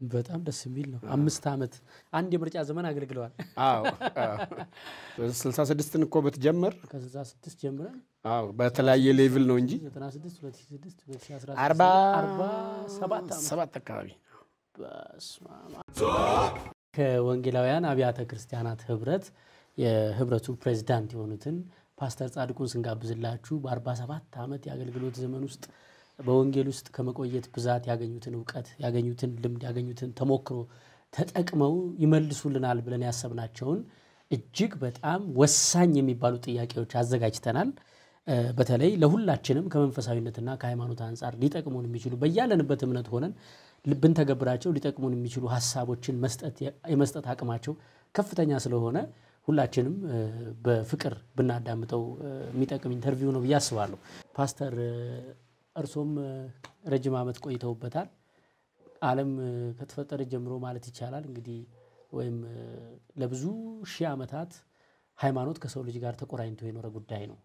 Speaker 2: በጣም ደስ የሚል ነው። አምስት ዓመት አንድ የምርጫ ዘመን አገልግለዋል።
Speaker 1: አዎ ስልሳ ስድስትን እኮ ብትጀምር
Speaker 2: ከስልሳ ስድስት ጀምረን
Speaker 1: አዎ በተለያየ ሌቭል ነው እንጂ
Speaker 2: ዘጠና ስድስት ሁለት ሺህ ስድስት ሁለት ሺህ አስራ
Speaker 1: አርባ
Speaker 2: አርባ ሰባት
Speaker 1: ሰባት አካባቢ
Speaker 2: ከወንጌላውያን አብያተ ክርስቲያናት ህብረት የህብረቱ ፕሬዝዳንት የሆኑትን ፓስተር ጻድቁን ስንጋብዝላችሁ በ47 ዓመት የአገልግሎት ዘመን ውስጥ በወንጌል ውስጥ ከመቆየት ብዛት ያገኙትን እውቀት ያገኙትን ልምድ ያገኙትን ተሞክሮ ተጠቅመው ይመልሱልናል ብለን ያሰብናቸውን እጅግ በጣም ወሳኝ የሚባሉ ጥያቄዎች አዘጋጅተናል። በተለይ ለሁላችንም ከመንፈሳዊነትና ከሃይማኖት አንጻር ሊጠቅሙን የሚችሉ በያለንበት እምነት ሆነን ብንተገብራቸው ሊጠቅሙን የሚችሉ ሀሳቦችን መስጠት የመስጠት አቅማቸው ከፍተኛ ስለሆነ ሁላችንም በፍቅር ብናዳምጠው የሚጠቅም interview ነው ብዬ አስባለሁ። ፓስተር እርሶም ረጅም ዓመት ቆይተውበታል። ዓለም ከተፈጠረ ጀምሮ ማለት ይቻላል እንግዲህ ወይም ለብዙ ሺህ ዓመታት ሃይማኖት ከሰው ልጅ ጋር ተቆራኝቶ የኖረ ጉዳይ ነው።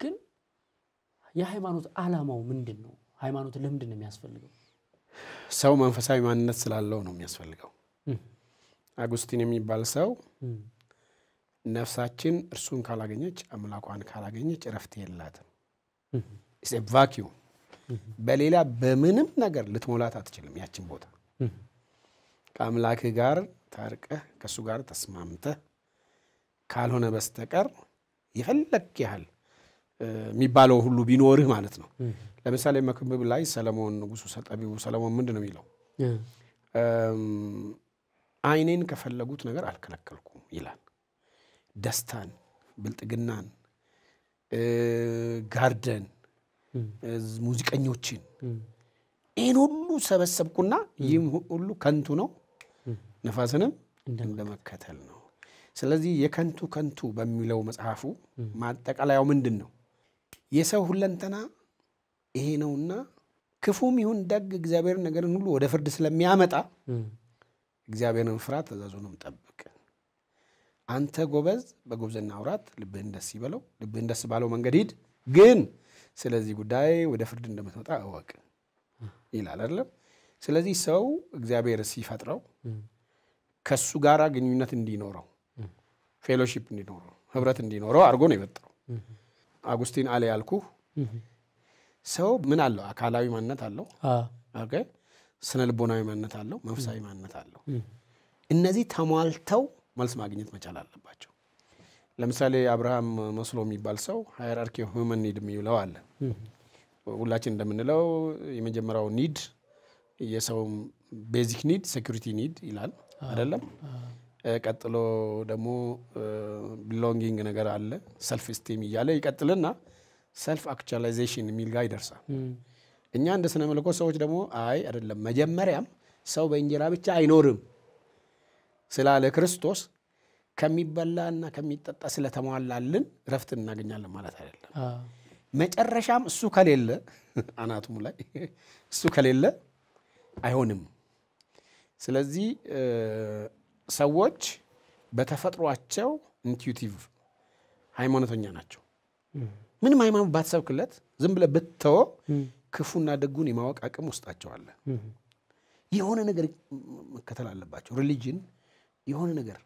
Speaker 2: ግን የሃይማኖት ዓላማው ምንድን ነው? ሃይማኖት ለምንድን ነው የሚያስፈልገው?
Speaker 1: ሰው መንፈሳዊ ማንነት ስላለው ነው የሚያስፈልገው። አጉስቲን የሚባል ሰው ነፍሳችን እርሱን ካላገኘች አምላኳን ካላገኘች እረፍት የላትም። ቫኪዩም በሌላ በምንም ነገር ልትሞላት አትችልም። ያችን ቦታ ከአምላክህ ጋር ታርቀህ ከእሱ ጋር ተስማምተህ ካልሆነ በስተቀር የፈለግ ያህል የሚባለው ሁሉ ቢኖርህ ማለት ነው። ለምሳሌ መክብብ ላይ ሰለሞን ንጉሱ ጠቢቡ ሰለሞን ምንድን ነው የሚለው? ዓይኔን ከፈለጉት ነገር አልከለከልኩም ይላል። ደስታን፣ ብልጥግናን፣ ጋርደን፣ ሙዚቀኞችን ይህን ሁሉ ሰበሰብኩና ይህም ሁሉ ከንቱ ነው፣ ነፋስንም እንደመከተል ነው። ስለዚህ የከንቱ ከንቱ በሚለው መጽሐፉ ማጠቃለያው ምንድን ነው? የሰው ሁለንተና ይሄ ነውና ክፉም ይሁን ደግ እግዚአብሔር ነገርን ሁሉ ወደ ፍርድ ስለሚያመጣ እግዚአብሔርን ፍራ፣ ትእዛዙንም ጠብቅ። አንተ ጎበዝ በጉብዝና አውራት፣ ልብህን ደስ ይበለው፣ ልብህን ደስ ባለው መንገድ ሂድ። ግን ስለዚህ ጉዳይ ወደ ፍርድ እንደምትመጣ እወቅ ይላል አይደለም። ስለዚህ ሰው እግዚአብሔር ሲፈጥረው ከሱ ጋር ግንኙነት እንዲኖረው fellowship እንዲኖረው ህብረት እንዲኖረው አድርጎ ነው የፈጠረው። አጉስቲን አለ ያልኩህ ሰው ምን አለው? አካላዊ ማንነት አለው። ስነ ልቦናዊ ማንነት አለው። መንፈሳዊ ማንነት አለው። እነዚህ ተሟልተው መልስ ማግኘት መቻል አለባቸው። ለምሳሌ አብርሃም ማስሎው የሚባል ሰው hierarchy human need የሚውለው አለ። ሁላችን እንደምንለው የመጀመሪያው need የሰው basic need security need ይላል አይደለም። ቀጥሎ ደግሞ belonging ነገር አለ፣ self esteem እያለ ይቀጥልና self actualization የሚል ጋር ይደርሳል። እኛ እንደ ስነ መለኮት ሰዎች ደግሞ አይ አይደለም፣ መጀመሪያም ሰው በእንጀራ ብቻ አይኖርም ስላለ ክርስቶስ ከሚበላና ከሚጠጣ ስለተሟላልን ረፍት እናገኛለን ማለት አይደለም። መጨረሻም እሱ ከሌለ አናቱም ላይ እሱ ከሌለ አይሆንም። ስለዚህ ሰዎች በተፈጥሯቸው intuitive ሃይማኖተኛ ናቸው። ምንም ሃይማኖት ባትሰብክለት ዝም ብለህ ብትተወው ክፉና ደጉን የማወቅ አቅም ውስጣቸው አለ። የሆነ ነገር መከተል አለባቸው፣ religion የሆነ ነገር።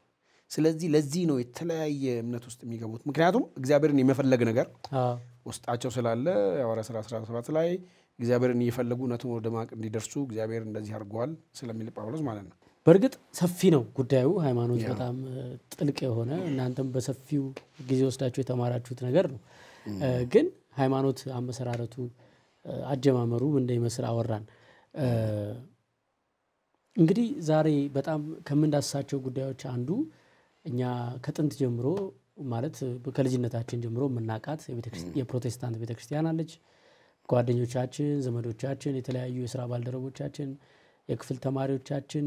Speaker 1: ስለዚህ ለዚህ ነው የተለያየ እምነት ውስጥ የሚገቡት። ምክንያቱም እግዚአብሔርን የመፈለግ ነገር ውስጣቸው ስላለ የሐዋርያት ሥራ 17 ላይ እግዚአብሔርን እየፈለጉ እውነቱን ወደ ማወቅ እንዲደርሱ እግዚአብሔር እንደዚህ አድርገዋል ስለሚል ጳውሎስ ማለት ነው።
Speaker 2: በእርግጥ ሰፊ ነው ጉዳዩ። ሃይማኖት በጣም ጥልቅ የሆነ እናንተም በሰፊው ጊዜ ወስዳችሁ የተማራችሁት ነገር ነው። ግን ሃይማኖት አመሰራረቱ፣ አጀማመሩ እንደሚመስል አወራን። እንግዲህ ዛሬ በጣም ከምንዳስሳቸው ጉዳዮች አንዱ እኛ ከጥንት ጀምሮ ማለት ከልጅነታችን ጀምሮ የምናውቃት የፕሮቴስታንት ቤተክርስቲያን አለች። ጓደኞቻችን፣ ዘመዶቻችን፣ የተለያዩ የስራ ባልደረቦቻችን፣ የክፍል ተማሪዎቻችን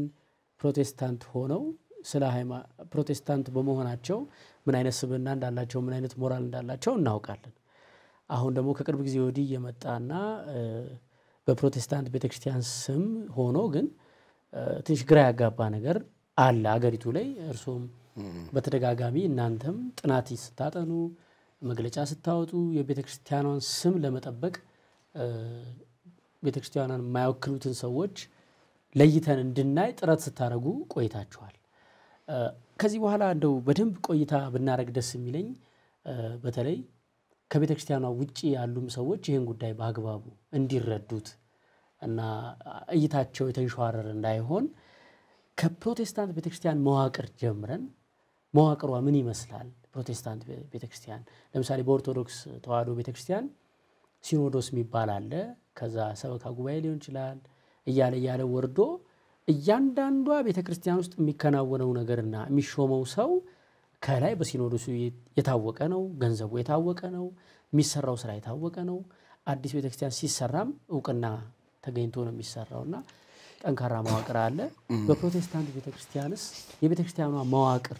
Speaker 2: ፕሮቴስታንት ሆነው ስለ ፕሮቴስታንት በመሆናቸው ምን አይነት ስብዕና እንዳላቸው ምን አይነት ሞራል እንዳላቸው እናውቃለን። አሁን ደግሞ ከቅርብ ጊዜ ወዲህ የመጣና በፕሮቴስታንት ቤተክርስቲያን ስም ሆኖ ግን ትንሽ ግራ ያጋባ ነገር አለ አገሪቱ ላይ። እርሶም በተደጋጋሚ እናንተም ጥናት ስታጠኑ መግለጫ ስታወጡ የቤተክርስቲያኗን ስም ለመጠበቅ ቤተክርስቲያኗን የማይወክሉትን ሰዎች ለይተን እንድናይ ጥረት ስታደርጉ ቆይታችኋል። ከዚህ በኋላ እንደው በደንብ ቆይታ ብናደረግ ደስ የሚለኝ በተለይ ከቤተ ክርስቲያኗ ውጭ ያሉም ሰዎች ይህን ጉዳይ በአግባቡ እንዲረዱት እና እይታቸው የተንሸዋረረ እንዳይሆን ከፕሮቴስታንት ቤተ ክርስቲያን መዋቅር ጀምረን መዋቅሯ ምን ይመስላል? ፕሮቴስታንት ቤተ ክርስቲያን ለምሳሌ በኦርቶዶክስ ተዋሕዶ ቤተ ክርስቲያን ሲኖዶስ የሚባል አለ። ከዛ ሰበካ ጉባኤ ሊሆን ይችላል እያለ እያለ ወርዶ እያንዳንዷ ቤተ ክርስቲያን ውስጥ የሚከናወነው ነገርና የሚሾመው ሰው ከላይ በሲኖዶሱ የታወቀ ነው። ገንዘቡ የታወቀ ነው። የሚሰራው ስራ የታወቀ ነው። አዲስ ቤተ ክርስቲያን ሲሰራም እውቅና ተገኝቶ ነው የሚሰራው እና ጠንካራ መዋቅር አለ። በፕሮቴስታንት ቤተ ክርስቲያንስ የቤተ ክርስቲያኗ መዋቅር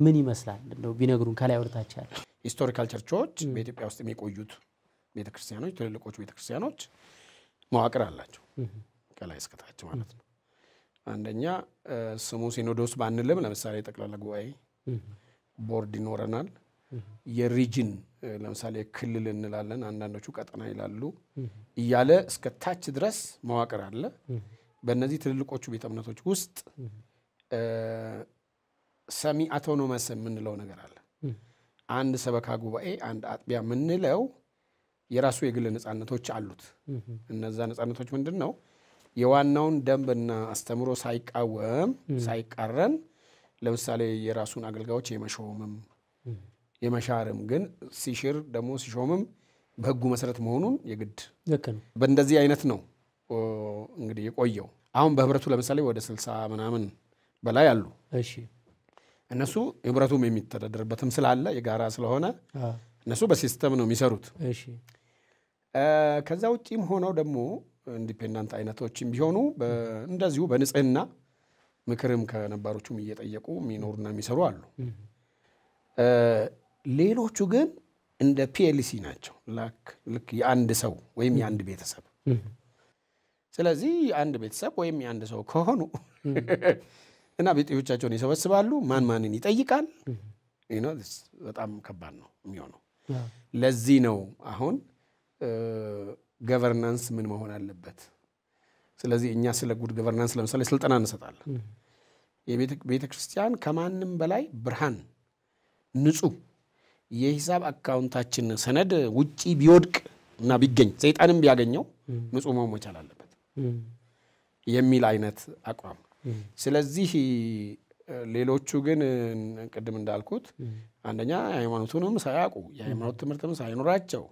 Speaker 2: ምን ይመስላል? እንደው ቢነግሩን ከላይ ወደታች ያለ
Speaker 1: historical church ኦች በኢትዮጵያ ውስጥ የሚቆዩት ቤተክርስቲያኖች፣ ትልልቆቹ ቤተክርስቲያኖች መዋቅር አላቸው ከላይ እስከታች ማለት ነው። አንደኛ ስሙ ሲኖዶስ ባንልም ለምሳሌ ጠቅላላ ጉባኤ ቦርድ ይኖረናል። የሪጅን ለምሳሌ ክልል እንላለን፣ አንዳንዶቹ ቀጠና ይላሉ እያለ እስከ ታች ድረስ መዋቅር አለ። በእነዚህ ትልልቆቹ ቤተ እምነቶች ውስጥ ሰሚ አውቶኖመስ የምንለው ነገር አለ። አንድ ሰበካ ጉባኤ፣ አንድ አጥቢያ የምንለው የራሱ የግል ነፃነቶች አሉት። እነዛ ነፃነቶች ምንድን ነው? የዋናውን ደንብና አስተምሮ ሳይቃወም ሳይቃረን ለምሳሌ የራሱን አገልጋዮች የመሾምም የመሻርም ግን ሲሽር ደግሞ ሲሾምም በሕጉ መሰረት መሆኑን የግድ በእንደዚህ አይነት ነው እንግዲህ የቆየው። አሁን በህብረቱ ለምሳሌ ወደ ስልሳ ምናምን በላይ አሉ።
Speaker 2: እሺ
Speaker 1: እነሱ ህብረቱም የሚተዳደርበትም ስላለ የጋራ ስለሆነ እነሱ በሲስተም ነው የሚሰሩት።
Speaker 2: እሺ
Speaker 1: ከዛ ውጪም ሆነው ደግሞ independent አይነቶችም ቢሆኑ እንደዚሁ በንጽህና ምክርም ከነባሮቹም እየጠየቁ የሚኖሩና የሚሰሩ አሉ። ሌሎቹ ግን እንደ PLC ናቸው። ላክ- ልክ የአንድ ሰው ወይም የአንድ ቤተሰብ ስለዚህ የአንድ ቤተሰብ ወይም የአንድ ሰው ከሆኑ እና ቢጤዎቻቸውን ይሰበስባሉ። ማን ማንን ይጠይቃል? You know, this በጣም ከባድ ነው የሚሆነው። ለዚህ ነው አሁን ገቨርናንስ ምን መሆን አለበት። ስለዚህ እኛ ስለ ጉድ ገቨርናንስ ለምሳሌ ስልጠና እንሰጣለን። የቤተ ክርስቲያን ከማንም በላይ ብርሃን፣ ንጹህ የሂሳብ አካውንታችን ሰነድ ውጪ ቢወድቅ እና ቢገኝ ሰይጣንም ቢያገኘው ንጹህ መሆን መቻል አለበት የሚል አይነት አቋም። ስለዚህ ሌሎቹ ግን ቅድም እንዳልኩት አንደኛ ሃይማኖቱንም ሳያውቁ የሃይማኖት ትምህርትም ሳይኖራቸው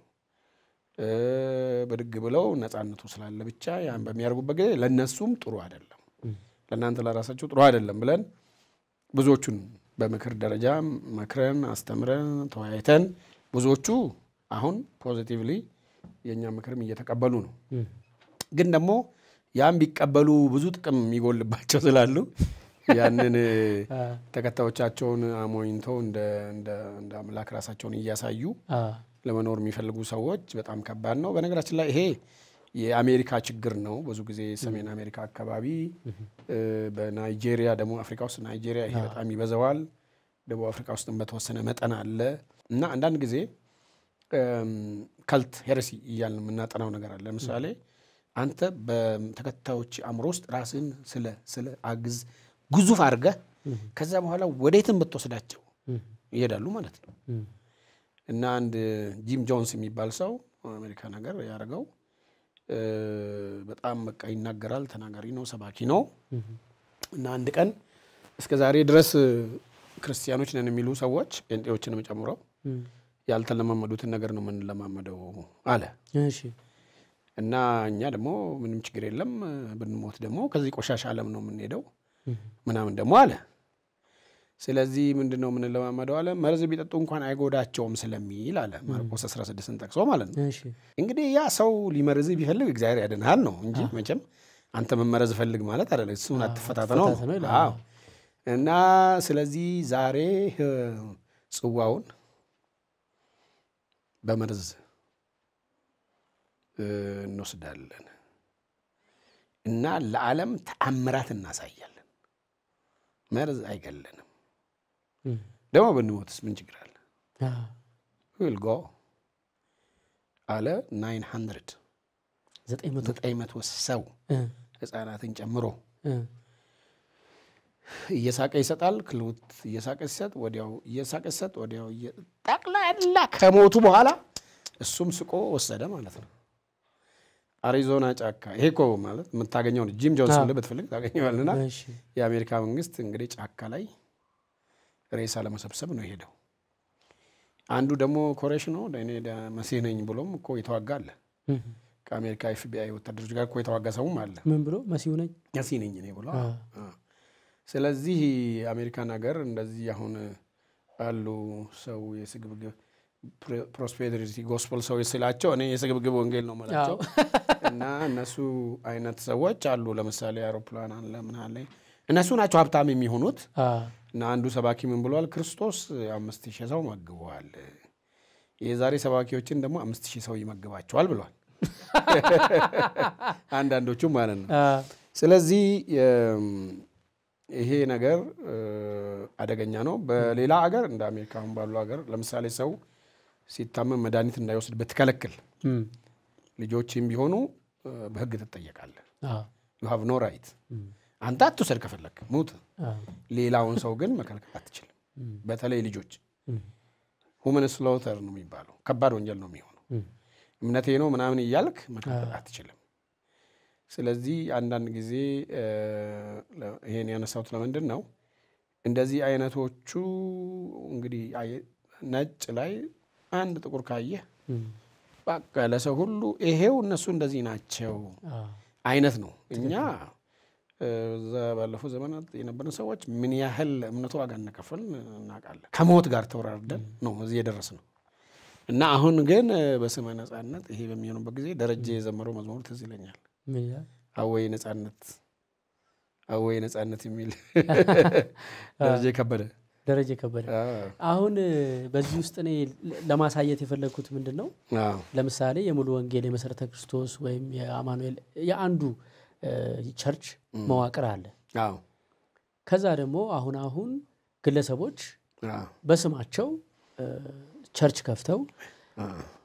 Speaker 1: ብድግ ብለው ነፃነቱ ስላለ ብቻ ያን በሚያደርጉበት ጊዜ ለእነሱም ጥሩ አይደለም፣ ለእናንተ ለራሳቸው ጥሩ አይደለም ብለን ብዙዎቹን በምክር ደረጃ መክረን አስተምረን ተወያይተን ብዙዎቹ አሁን ፖዚቲቭሊ የእኛ ምክርም እየተቀበሉ ነው። ግን ደግሞ ያም ቢቀበሉ ብዙ ጥቅም የሚጎልባቸው ስላሉ ያንን ተከታዮቻቸውን አሞኝተው እንደ አምላክ ራሳቸውን እያሳዩ ለመኖር የሚፈልጉ ሰዎች በጣም ከባድ ነው። በነገራችን ላይ ይሄ የአሜሪካ ችግር ነው። ብዙ ጊዜ ሰሜን አሜሪካ አካባቢ በናይጄሪያ ደግሞ አፍሪካ ውስጥ ናይጄሪያ ይሄ በጣም ይበዛዋል። ደቡብ አፍሪካ ውስጥም በተወሰነ መጠን አለ እና አንዳንድ ጊዜ ከልት ሄረሲ እያልን የምናጠናው ነገር አለ። ለምሳሌ አንተ በተከታዮች አእምሮ ውስጥ ራስን ስለ ስለ አግዝ ግዙፍ አድርገህ ከዛ በኋላ ወዴትም ብትወስዳቸው ይሄዳሉ ማለት ነው። እና አንድ ጂም ጆንስ የሚባል ሰው አሜሪካ ነገር ያደረገው እ፣ በጣም በቃ ይናገራል፣ ተናጋሪ ነው፣ ሰባኪ ነው። እና አንድ ቀን እስከ ዛሬ ድረስ ክርስቲያኖች ነን የሚሉ ሰዎች ጴንጤዎችንም ጨምረው ያልተለማመዱትን ነገር ነው የምንለማመደው አለ።
Speaker 2: እሺ
Speaker 1: እና እኛ ደግሞ ምንም ችግር የለም ብንሞት ደግሞ ከዚህ ቆሻሻ ዓለም ነው የምንሄደው ምናምን ደግሞ አለ። ስለዚህ ምንድን ነው የምንለማመደው አለ መርዝ ቢጠጡ እንኳን አይጎዳቸውም ስለሚል አለ ማርቆስ 16ን ጠቅሶ ማለት ነው። እንግዲህ ያ ሰው ሊመርዝ ቢፈልግ እግዚአብሔር ያድንሃል ነው እንጂ መቼም አንተ መመረዝ ፈልግ ማለት አይደለም። እሱን አትፈታተነው ነው። እና ስለዚህ ዛሬ ጽዋውን በመርዝ እንወስዳለን እና ለዓለም ተአምራት እናሳያለን። መርዝ አይገለንም። ደግሞ ብንሞትስ ምን ችግር አለ? we'll go አለ nine hundred
Speaker 2: ዘጠኝ መቶ
Speaker 1: ሰው ህፃናትን ጨምሮ እየሳቀ ይሰጣል። ክሉት እየሳቀ ሲሰጥ ወዲያው እየሳቀ ሲሰጥ ወዲያው ጠቅላላ ከሞቱ በኋላ እሱም ስቆ ወሰደ ማለት ነው። አሪዞና ጫካ። ይሄ እኮ ማለት የምታገኘው ነው። ጂም ጆንስ ብለህ ብትፈልግ ታገኘዋልና የአሜሪካ መንግስት እንግዲህ ጫካ ላይ ሬሳ ለመሰብሰብ ነው የሄደው። አንዱ ደግሞ ኮሬሽ ነው። እኔ ደ- መሲህ ነኝ ብሎም እኮ የተዋጋ አለ። ከአሜሪካ FBI ወታደሮች ጋር እኮ የተዋጋ ሰውም አለ።
Speaker 2: ምን ብሎ? መሲሁ ነኝ?
Speaker 1: መሲህ ነኝ እኔ ብሎ። ስለዚህ አሜሪካን ሀገር እንደዚህ አሁን አሉ ሰው የስግብግብ prosperity gospel ሰው ስላቸው እኔ የስግብግብ ወንጌል ነው መላቸው እና እነሱ አይነት ሰዎች አሉ። ለምሳሌ አውሮፕላን አለ ምን አለ እነሱ ናቸው ሀብታም የሚሆኑት። እና አንዱ ሰባኪ ምን ብሏል? ክርስቶስ አምስት ሺህ ሰው መግቧል። የዛሬ ሰባኪዎችን ደግሞ አምስት ሺህ ሰው ይመግባቸዋል ብሏል። አንዳንዶቹም ማለት ነው። ስለዚህ ይሄ ነገር አደገኛ ነው። በሌላ አገር እንደ አሜሪካ ባሉ ሀገር ለምሳሌ ሰው ሲታመም መድኃኒት እንዳይወስድ ብትከለክል ልጆችም ቢሆኑ ትጠየቃለህ።
Speaker 2: አ፣
Speaker 1: you have no
Speaker 2: right።
Speaker 1: አንተ አትውሰድ ከፈለክ ሙት። ሌላውን ሰው ግን መከልከል አትችልም። በተለይ ልጆች ሁመን ስሎተር ነው የሚባለው። ከባድ ወንጀል ነው የሚሆነው።
Speaker 2: እም፣
Speaker 1: እምነቴ ነው ምናምን እያልክ መከልከል አትችልም። ስለዚህ አንዳንድ ጊዜ ይሄን ያነሳሁት ለምንድን ነው እንደዚህ አይነቶቹ እንግዲህ ነጭ ላይ አንድ ጥቁር ካየህ በቃ ለሰው ሁሉ ይሄው እነሱ እንደዚህ ናቸው አይነት ነው። እኛ ባለፉት ዘመናት የነበርን ሰዎች ምን ያህል እምነቱ ዋጋ እንደከፈል እናውቃለን። ከሞት ጋር ተወራርደን ነው እዚህ የደረስነው እና አሁን ግን በስመ ነጻነት ይሄ በሚሆኑበት ጊዜ ደረጀ የዘመረው መዝሙር ትዝ ይለኛል።? አወይ ነጻነት አወይ ነጻነት የሚል ደረጀ ከበደ
Speaker 2: ደረጀ ከበደ አሁን በዚህ ውስጥ እኔ ለማሳየት የፈለግኩት ምንድን ነው ለምሳሌ የሙሉ ወንጌል የመሰረተ ክርስቶስ ወይም የአማኑኤል የአንዱ church መዋቅር አለ። ከዛ ደግሞ አሁን አሁን ግለሰቦች በስማቸው church ከፍተው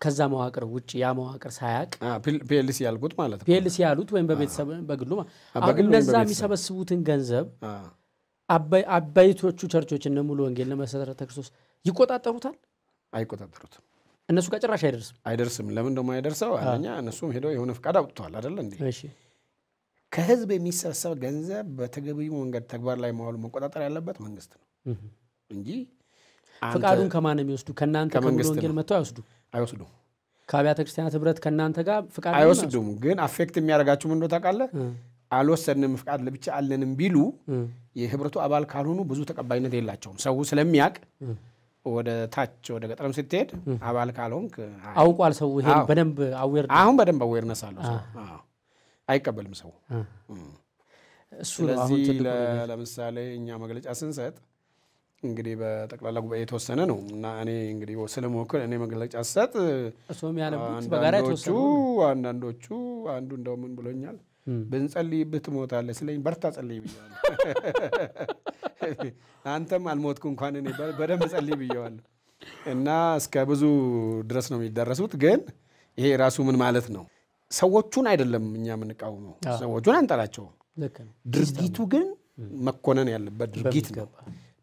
Speaker 2: ከዛ መዋቅር ውጭ ያ መዋቅር ሳያቅ
Speaker 1: PLC ያልኩት ማለት ነው።
Speaker 2: PLC ያሉት ወይም በቤተሰብ በግሉ እነዛ የሚሰበስቡትን ገንዘብ አባይቶቹ church ኦች እነ ሙሉ ወንጌል እነ መሰረተ ክርስቶስ ይቆጣጠሩታል።
Speaker 1: አይቆጣጠሩትም፣
Speaker 2: እነሱ ጋር ጭራሽ አይደርስም።
Speaker 1: አይደርስም። ለምን ደሞ አይደርሰው? አንደኛ እነሱም ሄደው የሆነ ፍቃድ አውጥተዋል አይደለ እንዴ? ከህዝብ የሚሰበሰብ ገንዘብ በተገቢው መንገድ ተግባር ላይ መዋሉ መቆጣጠር ያለበት መንግስት ነው እንጂ
Speaker 2: ፍቃዱን ከማን የሚወስዱ? ከእናንተ ከሙሉ ወንጌል መጥተው አይወስዱ።
Speaker 1: አይወስዱም
Speaker 2: ከአብያተ ክርስቲያናት ህብረት ከእናንተ ጋር ፍቃድ
Speaker 1: አይወስዱም። ግን affect የሚያደርጋችሁ ምን እንደሆነ ታውቃለህ? አልወሰድንም ፍቃድ ለብቻ አለንም ቢሉ የህብረቱ አባል ካልሆኑ ብዙ ተቀባይነት የላቸውም። ሰው ስለሚያውቅ ወደ ታች ወደ ገጠርም ስትሄድ አባል ካልሆንክ
Speaker 2: አውቋል። ሰው ይሄን
Speaker 1: አዎ።
Speaker 2: በደንብ aware
Speaker 1: አሁን በደንብ awareness አለው አይቀበልም ሰው።
Speaker 2: እሱ
Speaker 1: ስለዚህ ለምሳሌ እኛ መግለጫ ስንሰጥ እንግዲህ በጠቅላላ ጉባኤ የተወሰነ ነው እና እኔ እንግዲህ ስለመወክል እኔ መግለጫ ስሰጥ አንዳንዶቹ አንዳንዶቹ አንዱ እንደው ምን ብሎኛል ብንጸልይብህ ትሞታለህ ስለኝ በርታ ጸልይ ብየዋለሁ። አንተም አልሞትኩ እንኳን እኔ በደንብ ጸልይ ብየዋለሁ። እና እስከ ብዙ ድረስ ነው የሚደረሱት። ግን ይሄ ራሱ ምን ማለት ነው? ሰዎቹን አይደለም እኛ የምንቃወመው፣ ሰዎቹን አንጠላቸውም። ድርጊቱ ግን መኮነን ያለበት ድርጊት ነው።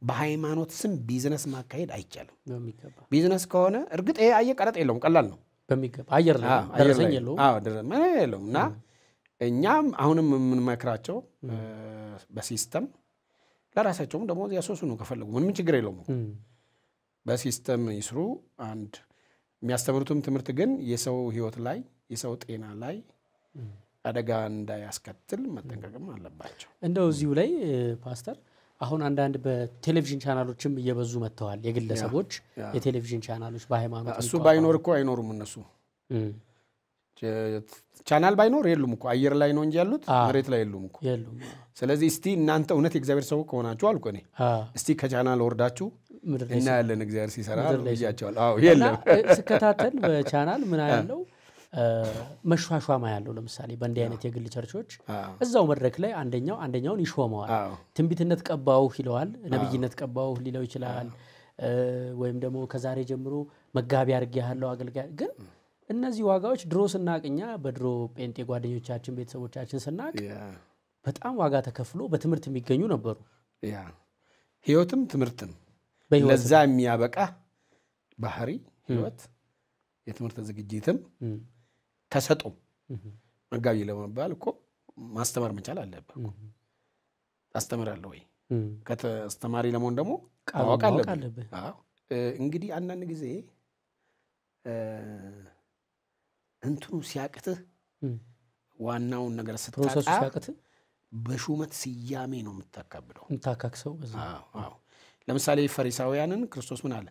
Speaker 1: በሃይማኖት ስም ቢዝነስ ማካሄድ አይቻልም። ቢዝነስ ከሆነ እርግጥ ይሄ አየህ ቀረጥ የለውም፣ ቀላል ነው።
Speaker 2: በሚገባ አየር ላይ
Speaker 1: አየር
Speaker 2: ደረሰኝ የለውም።
Speaker 1: እና እኛም አሁንም የምንመክራቸው በ system ለራሳቸውም ደግሞ ያስወስኑ ከፈለጉ ምንም ችግር የለውም።
Speaker 2: በ
Speaker 1: system ይስሩ። አንድ የሚያስተምሩትም ትምህርት ግን የሰው ሕይወት ላይ የሰው ጤና ላይ አደጋ እንዳያስከትል መጠንቀቅም አለባቸው።
Speaker 2: እንደው እዚሁ ላይ ፓስተር አሁን አንዳንድ በቴሌቪዥን ቻናሎችም እየበዙ መጥተዋል። የግለሰቦች የቴሌቪዥን ቻናሎች በሃይማኖት
Speaker 1: እሱ ባይኖር እኮ አይኖሩም እነሱ ቻናል ባይኖር የሉም እኮ አየር ላይ ነው እንጂ ያሉት መሬት ላይ የሉም እኮ። ስለዚህ እስቲ እናንተ እውነት የእግዚአብሔር ሰው ከሆናችሁ አልኩ እኔ። እስቲ ከቻናል ወርዳችሁ እናያለን እግዚአብሔር ሲሰራ
Speaker 2: እና
Speaker 1: የለም
Speaker 2: ስከታተል በቻናል ምን ያለው መሿሿማ ያለው ለምሳሌ በእንዲህ አይነት የግል ቸርቾች እዛው መድረክ ላይ አንደኛው አንደኛውን ይሾመዋል። ትንቢትነት ቀባውህ ይለዋል፣ ነብይነት ቀባውህ ሊለው ይችላል። ወይም ደግሞ ከዛሬ ጀምሮ መጋቢ አድርጌሃለሁ አገልጋይ። ግን እነዚህ ዋጋዎች ድሮ ስናቅኛ በድሮ ጴንጤ ጓደኞቻችን ቤተሰቦቻችን ስናቅ በጣም ዋጋ ተከፍሎ በትምህርት የሚገኙ ነበሩ።
Speaker 1: ያ ህይወትም ትምህርትም ለዛ የሚያበቃ ባህሪ ህይወት የትምህርት ዝግጅትም ተሰጦም
Speaker 2: እም፣
Speaker 1: መጋቢ ለመባል እኮ ማስተማር መቻል አለብህ።
Speaker 2: እም፣
Speaker 1: ታስተምራለህ ወይ?
Speaker 2: እም።
Speaker 1: ከአስተማሪ ለመሆን ደግሞ ማወቅ አለብህ። እንግዲህ አንዳንድ ጊዜ እንትኑ ሲያቅትህ ዋናውን ነገር ስታጣ በሹመት ስያሜ ነው የምታካብደው።
Speaker 2: የምታካክሰው በዛ
Speaker 1: አዎ፣ አዎ። ለምሳሌ ፈሪሳውያንን ክርስቶስ ምን አለ?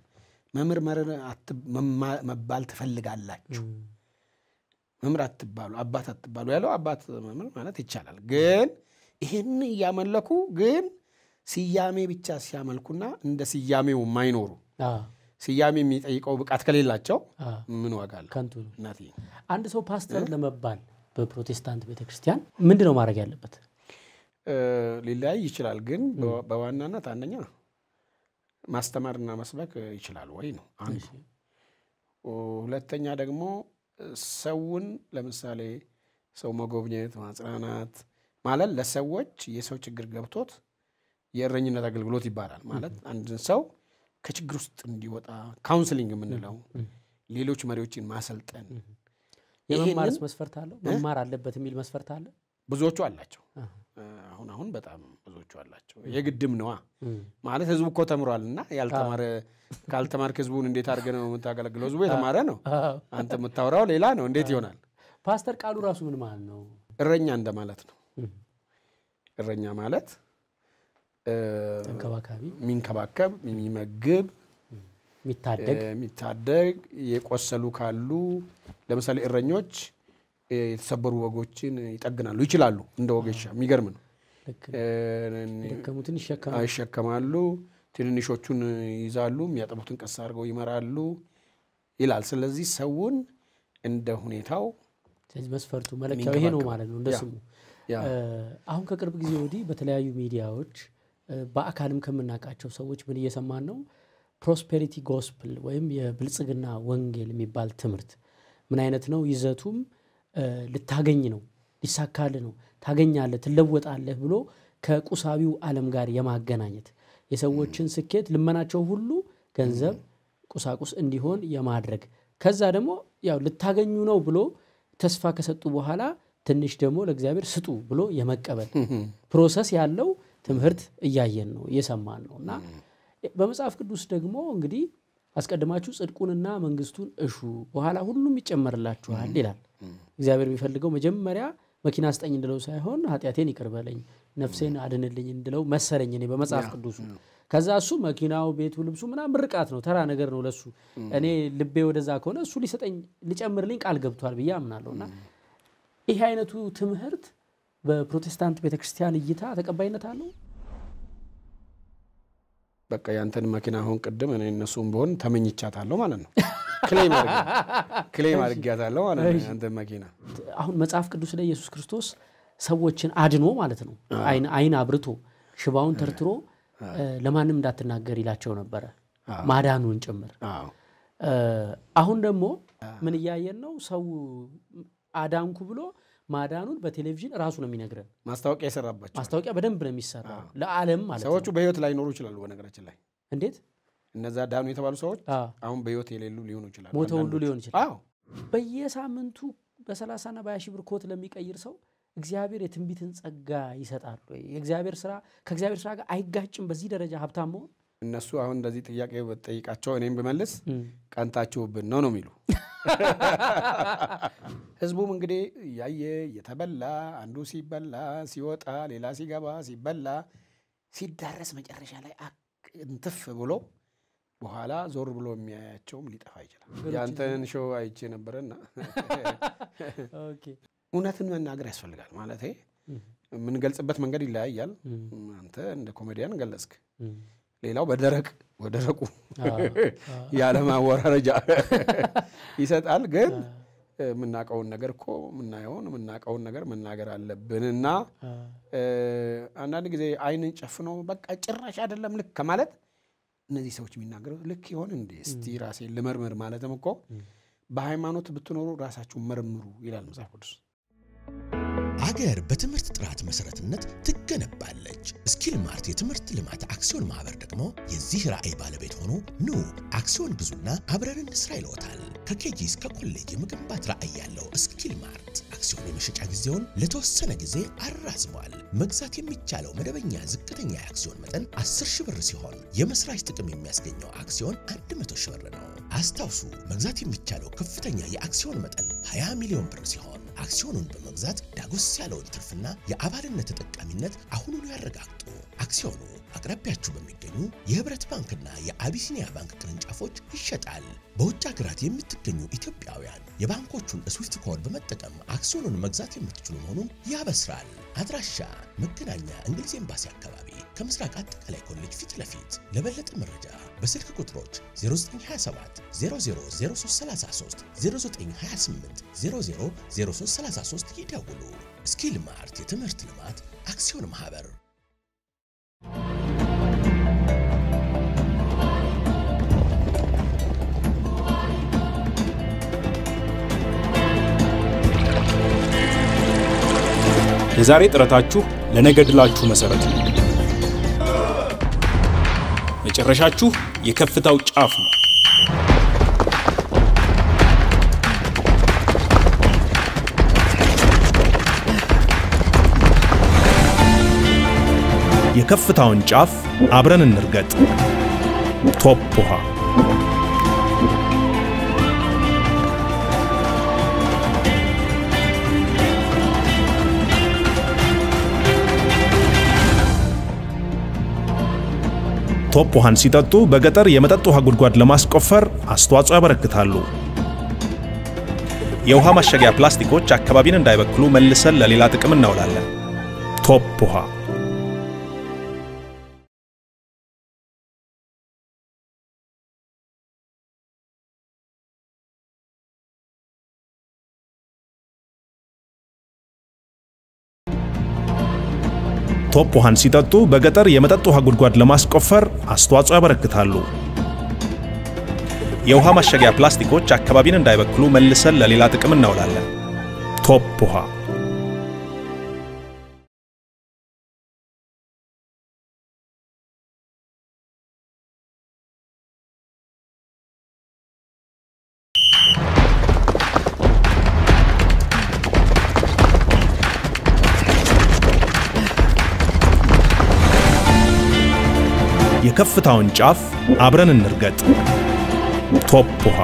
Speaker 1: መምህር መባል ትፈልጋላችሁ፣ መምህር አትባሉ፣ አባት አትባሉ ያለው አባት መምህር ማለት ይቻላል። ግን ይህን እያመለኩ ግን ስያሜ ብቻ ሲያመልኩና እንደ ስያሜው የማይኖሩ
Speaker 2: አዎ፣
Speaker 1: ስያሜ የሚጠይቀው ብቃት ከሌላቸው ምን ዋጋ አለው?
Speaker 2: ከንቱ ነው። አንድ ሰው ፓስተር ለመባል በፕሮቴስታንት ቤተክርስቲያን ምንድን ነው ማድረግ ያለበት?
Speaker 1: ሊለያይ ይችላል። ግን በዋናነት አንደኛ ማስተማርና መስበክ ይችላል ወይ ነው አንዱ። ሁለተኛ ደግሞ ሰውን ለምሳሌ ሰው መጎብኘት፣ ማጽናናት ማለት ለሰዎች የሰው ችግር ገብቶት የእረኝነት አገልግሎት ይባላል። ማለት አንድን ሰው ከችግር ውስጥ እንዲወጣ counseling የምንለው ሌሎች መሪዎችን ማሰልጠን
Speaker 2: የመማርስ መስፈርት አለው? መማር አለበት የሚል መስፈርት አለ?
Speaker 1: ብዙዎቹ አላቸው። አሁን አሁን በጣም ብዙዎቹ አላቸው። የግድም ነዋ ማለት ህዝቡ እኮ ተምሯል እና ያልተማረ ካልተማርክ ህዝቡን እንዴት አድርገህ ነው የምታገለግለው? ህዝቡ የተማረ ነው። አንተ የምታወራው ሌላ ነው። እንዴት ይሆናል?
Speaker 2: ፓስተር ቃሉ ራሱ ምን ማለት ነው?
Speaker 1: እረኛ እንደማለት ነው። እረኛ ማለት የሚንከባከብ፣ የሚመግብ፣
Speaker 2: የሚታደግ
Speaker 1: የቆሰሉ ካሉ ለምሳሌ እረኞች የተሰበሩ ወጎችን ይጠግናሉ፣ ይችላሉ። እንደ ወጌሻ የሚገርም ነው። ይሸከማሉ፣ ትንንሾቹን ይይዛሉ፣ የሚያጠቡትን ቀስ አድርገው ይመራሉ ይላል። ስለዚህ ሰውን እንደ ሁኔታው
Speaker 2: ስለዚህ መስፈርቱ መለኪያው ይሄ ነው ማለት ነው እንደ ስሙ። አሁን ከቅርብ ጊዜ ወዲህ በተለያዩ ሚዲያዎች በአካልም ከምናውቃቸው ሰዎች ምን እየሰማን ነው? prosperity gospel ወይም የብልጽግና ወንጌል የሚባል ትምህርት ምን አይነት ነው? ይዘቱም ልታገኝ ነው፣ ሊሳካልህ ነው፣ ታገኛለህ፣ ትለወጣለህ ብሎ ከቁሳዊው ዓለም ጋር የማገናኘት የሰዎችን ስኬት ልመናቸው ሁሉ ገንዘብ፣ ቁሳቁስ እንዲሆን የማድረግ ከዛ ደግሞ ያው ልታገኙ ነው ብሎ ተስፋ ከሰጡ በኋላ ትንሽ ደግሞ ለእግዚአብሔር ስጡ ብሎ የመቀበል process ያለው ትምህርት እያየን ነው እየሰማን ነው። እና በመጽሐፍ ቅዱስ ደግሞ እንግዲህ አስቀድማችሁ ጽድቁንና መንግስቱን እሹ በኋላ ሁሉም ይጨመርላችኋል ይላል። እግዚአብሔር የሚፈልገው መጀመሪያ መኪና ስጠኝ እንድለው ሳይሆን ኃጢአቴን ይቅር በለኝ ነፍሴን አድንልኝ እንድለው መሰለኝ እኔ በመጽሐፍ ቅዱሱ። ከዛ እሱ መኪናው፣ ቤቱ፣ ልብሱ ምናምን ምርቃት ነው፣ ተራ ነገር ነው ለሱ። እኔ ልቤ ወደዛ ከሆነ እሱ ሊሰጠኝ ሊጨምርልኝ ቃል ገብቷል ብዬ አምናለሁ። እና ይህ አይነቱ ትምህርት በፕሮቴስታንት ቤተክርስቲያን እይታ ተቀባይነት አለው።
Speaker 1: በቃ ያንተን መኪና አሁን ቅድም እኔ እነሱም ቢሆን ተመኝቻታለሁ ማለት ነው። ክሌም አድርጌያታለሁ ማለት ነው ያንተን መኪና
Speaker 2: አሁን መጽሐፍ ቅዱስ ላይ ኢየሱስ ክርስቶስ ሰዎችን አድኖ ማለት ነው አይን አብርቶ ሽባውን ተርትሮ ለማንም እንዳትናገር ይላቸው ነበረ ማዳኑን ጭምር። አሁን ደግሞ ምን እያየን ነው? ሰው አዳንኩ ብሎ ማዳኑን በቴሌቪዥን ራሱ ነው የሚነግረን።
Speaker 1: ማስታወቂያ የሰራባቸው
Speaker 2: ማስታወቂያ በደንብ ነው የሚሰራው ለዓለም ማለት ነው።
Speaker 1: ሰዎቹ በህይወት ላይኖሩ ይችላሉ። በነገራችን ላይ
Speaker 2: እንዴት
Speaker 1: እነዛ ዳኑ የተባሉ ሰዎች አሁን በህይወት የሌሉ ሊሆኑ ይችላሉ።
Speaker 2: ሞተ ሁሉ ሊሆን ይችላል።
Speaker 1: አዎ
Speaker 2: በየሳምንቱ በሰላሳና በሀያ ሺህ ብር ኮት ለሚቀይር ሰው እግዚአብሔር የትንቢትን ጸጋ ይሰጣል? የእግዚአብሔር ስራ ከእግዚአብሔር ስራ ጋር አይጋጭም? በዚህ ደረጃ ሀብታም መሆን
Speaker 1: እነሱ አሁን እንደዚህ ጥያቄ በጠይቃቸው እኔም ብመልስ ቀንታችሁብን ነው ነው የሚሉ ህዝቡም እንግዲህ እያየ እየተበላ አንዱ ሲበላ ሲወጣ ሌላ ሲገባ ሲበላ ሲዳረስ መጨረሻ ላይ እንትፍ ብሎ በኋላ ዞር ብሎ የሚያያቸውም ሊጠፋ ይችላል። የአንተን ሾው አይቼ ነበረና እውነትን መናገር ያስፈልጋል። ማለት የምንገልጽበት መንገድ ይለያያል። አንተ እንደ ኮሜዲያን ገለጽክ፣ ሌላው በደረቅ በደረቁ ያለማወራረጃ ይሰጣል። ግን የምናውቀውን ነገር እኮ የምናየውን የምናውቀውን ነገር መናገር አለብንና አንዳንድ ጊዜ አይንን ጨፍኖ በቃ ጭራሽ አይደለም ልክ ከማለት እነዚህ ሰዎች የሚናገሩት ልክ ይሆን እንዴ? እስቲ ራሴን ልመርምር ማለትም እኮ በሃይማኖት ብትኖሩ ራሳችሁን መርምሩ ይላል መጽሐፍ ቅዱስ።
Speaker 3: አገር በትምህርት ጥራት መሰረትነት ትገነባለች። Skill Mart የትምህርት ልማት አክሲዮን ማህበር ደግሞ የዚህ ራዕይ ባለቤት ሆኖ ኑ አክሲዮን ግዙና አብረን እንስራ ይለዎታል። ከ KG እስከ ኮሌጅ የመገንባት ራዕይ ያለው Skill Mart አክሲዮን የመሸጫ ጊዜውን ለተወሰነ ጊዜ አራዝሟል። መግዛት የሚቻለው መደበኛ ዝቅተኛ የአክሲዮን መጠን 10 ሺህ ብር ሲሆን የመስራች ጥቅም የሚያስገኘው አክሲዮን 100 ሺህ ብር ነው። አስታውሱ መግዛት የሚቻለው ከፍተኛ የአክሲዮን መጠን 20 ሚሊዮን ብር ሲሆን አክሲዮኑን በመግዛት ዳጎስ ያለውን ትርፍና የአባልነት ተጠቃሚነት አሁኑኑ ያረጋግጡ። አክሲዮኑ አቅራቢያችሁ በሚገኙ የህብረት ባንክና የአቢሲኒያ ባንክ ቅርንጫፎች ይሸጣል። በውጭ ሀገራት የምትገኙ ኢትዮጵያውያን የባንኮቹን SWIFT code በመጠቀም አክሲዮኑን መግዛት የምትችሉ መሆኑን ያበስራል። አድራሻ መገናኛ እንግሊዝ ኤምባሲ አካባቢ ከምስራቅ አጠቃላይ ኮሌጅ ፊት ለፊት። ለበለጠ መረጃ በስልክ ቁጥሮች 0927 000333 0928 000333 ይደውሉ። Skill Mart የትምህርት ልማት አክሲዮን ማህበር
Speaker 4: የዛሬ ጥረታችሁ ለነገ ድላችሁ መሰረት ነው። መጨረሻችሁ የከፍታው ጫፍ ነው።
Speaker 5: የከፍታውን ጫፍ አብረን እንርገጥ። ቶፕ ውሃ Top ውሃን ሲጠጡ በገጠር የመጠጥ ውሃ ጉድጓድ ለማስቆፈር አስተዋጽኦ ያበረክታሉ። የውሃ ማሸጊያ ፕላስቲኮች አካባቢን እንዳይበክሉ መልሰን ለሌላ ጥቅም እናውላለን። Top ውሃ Top ውሃን ሲጠጡ በገጠር የመጠጥ ውሃ ጉድጓድ ለማስቆፈር አስተዋጽኦ ያበረክታሉ። የውሃ ማሸጊያ ፕላስቲኮች አካባቢን እንዳይበክሉ መልሰን ለሌላ ጥቅም እናውላለን። Top ውሃ የከፍታውን ጫፍ አብረን እንርገጥ። ቶፕ ውሃ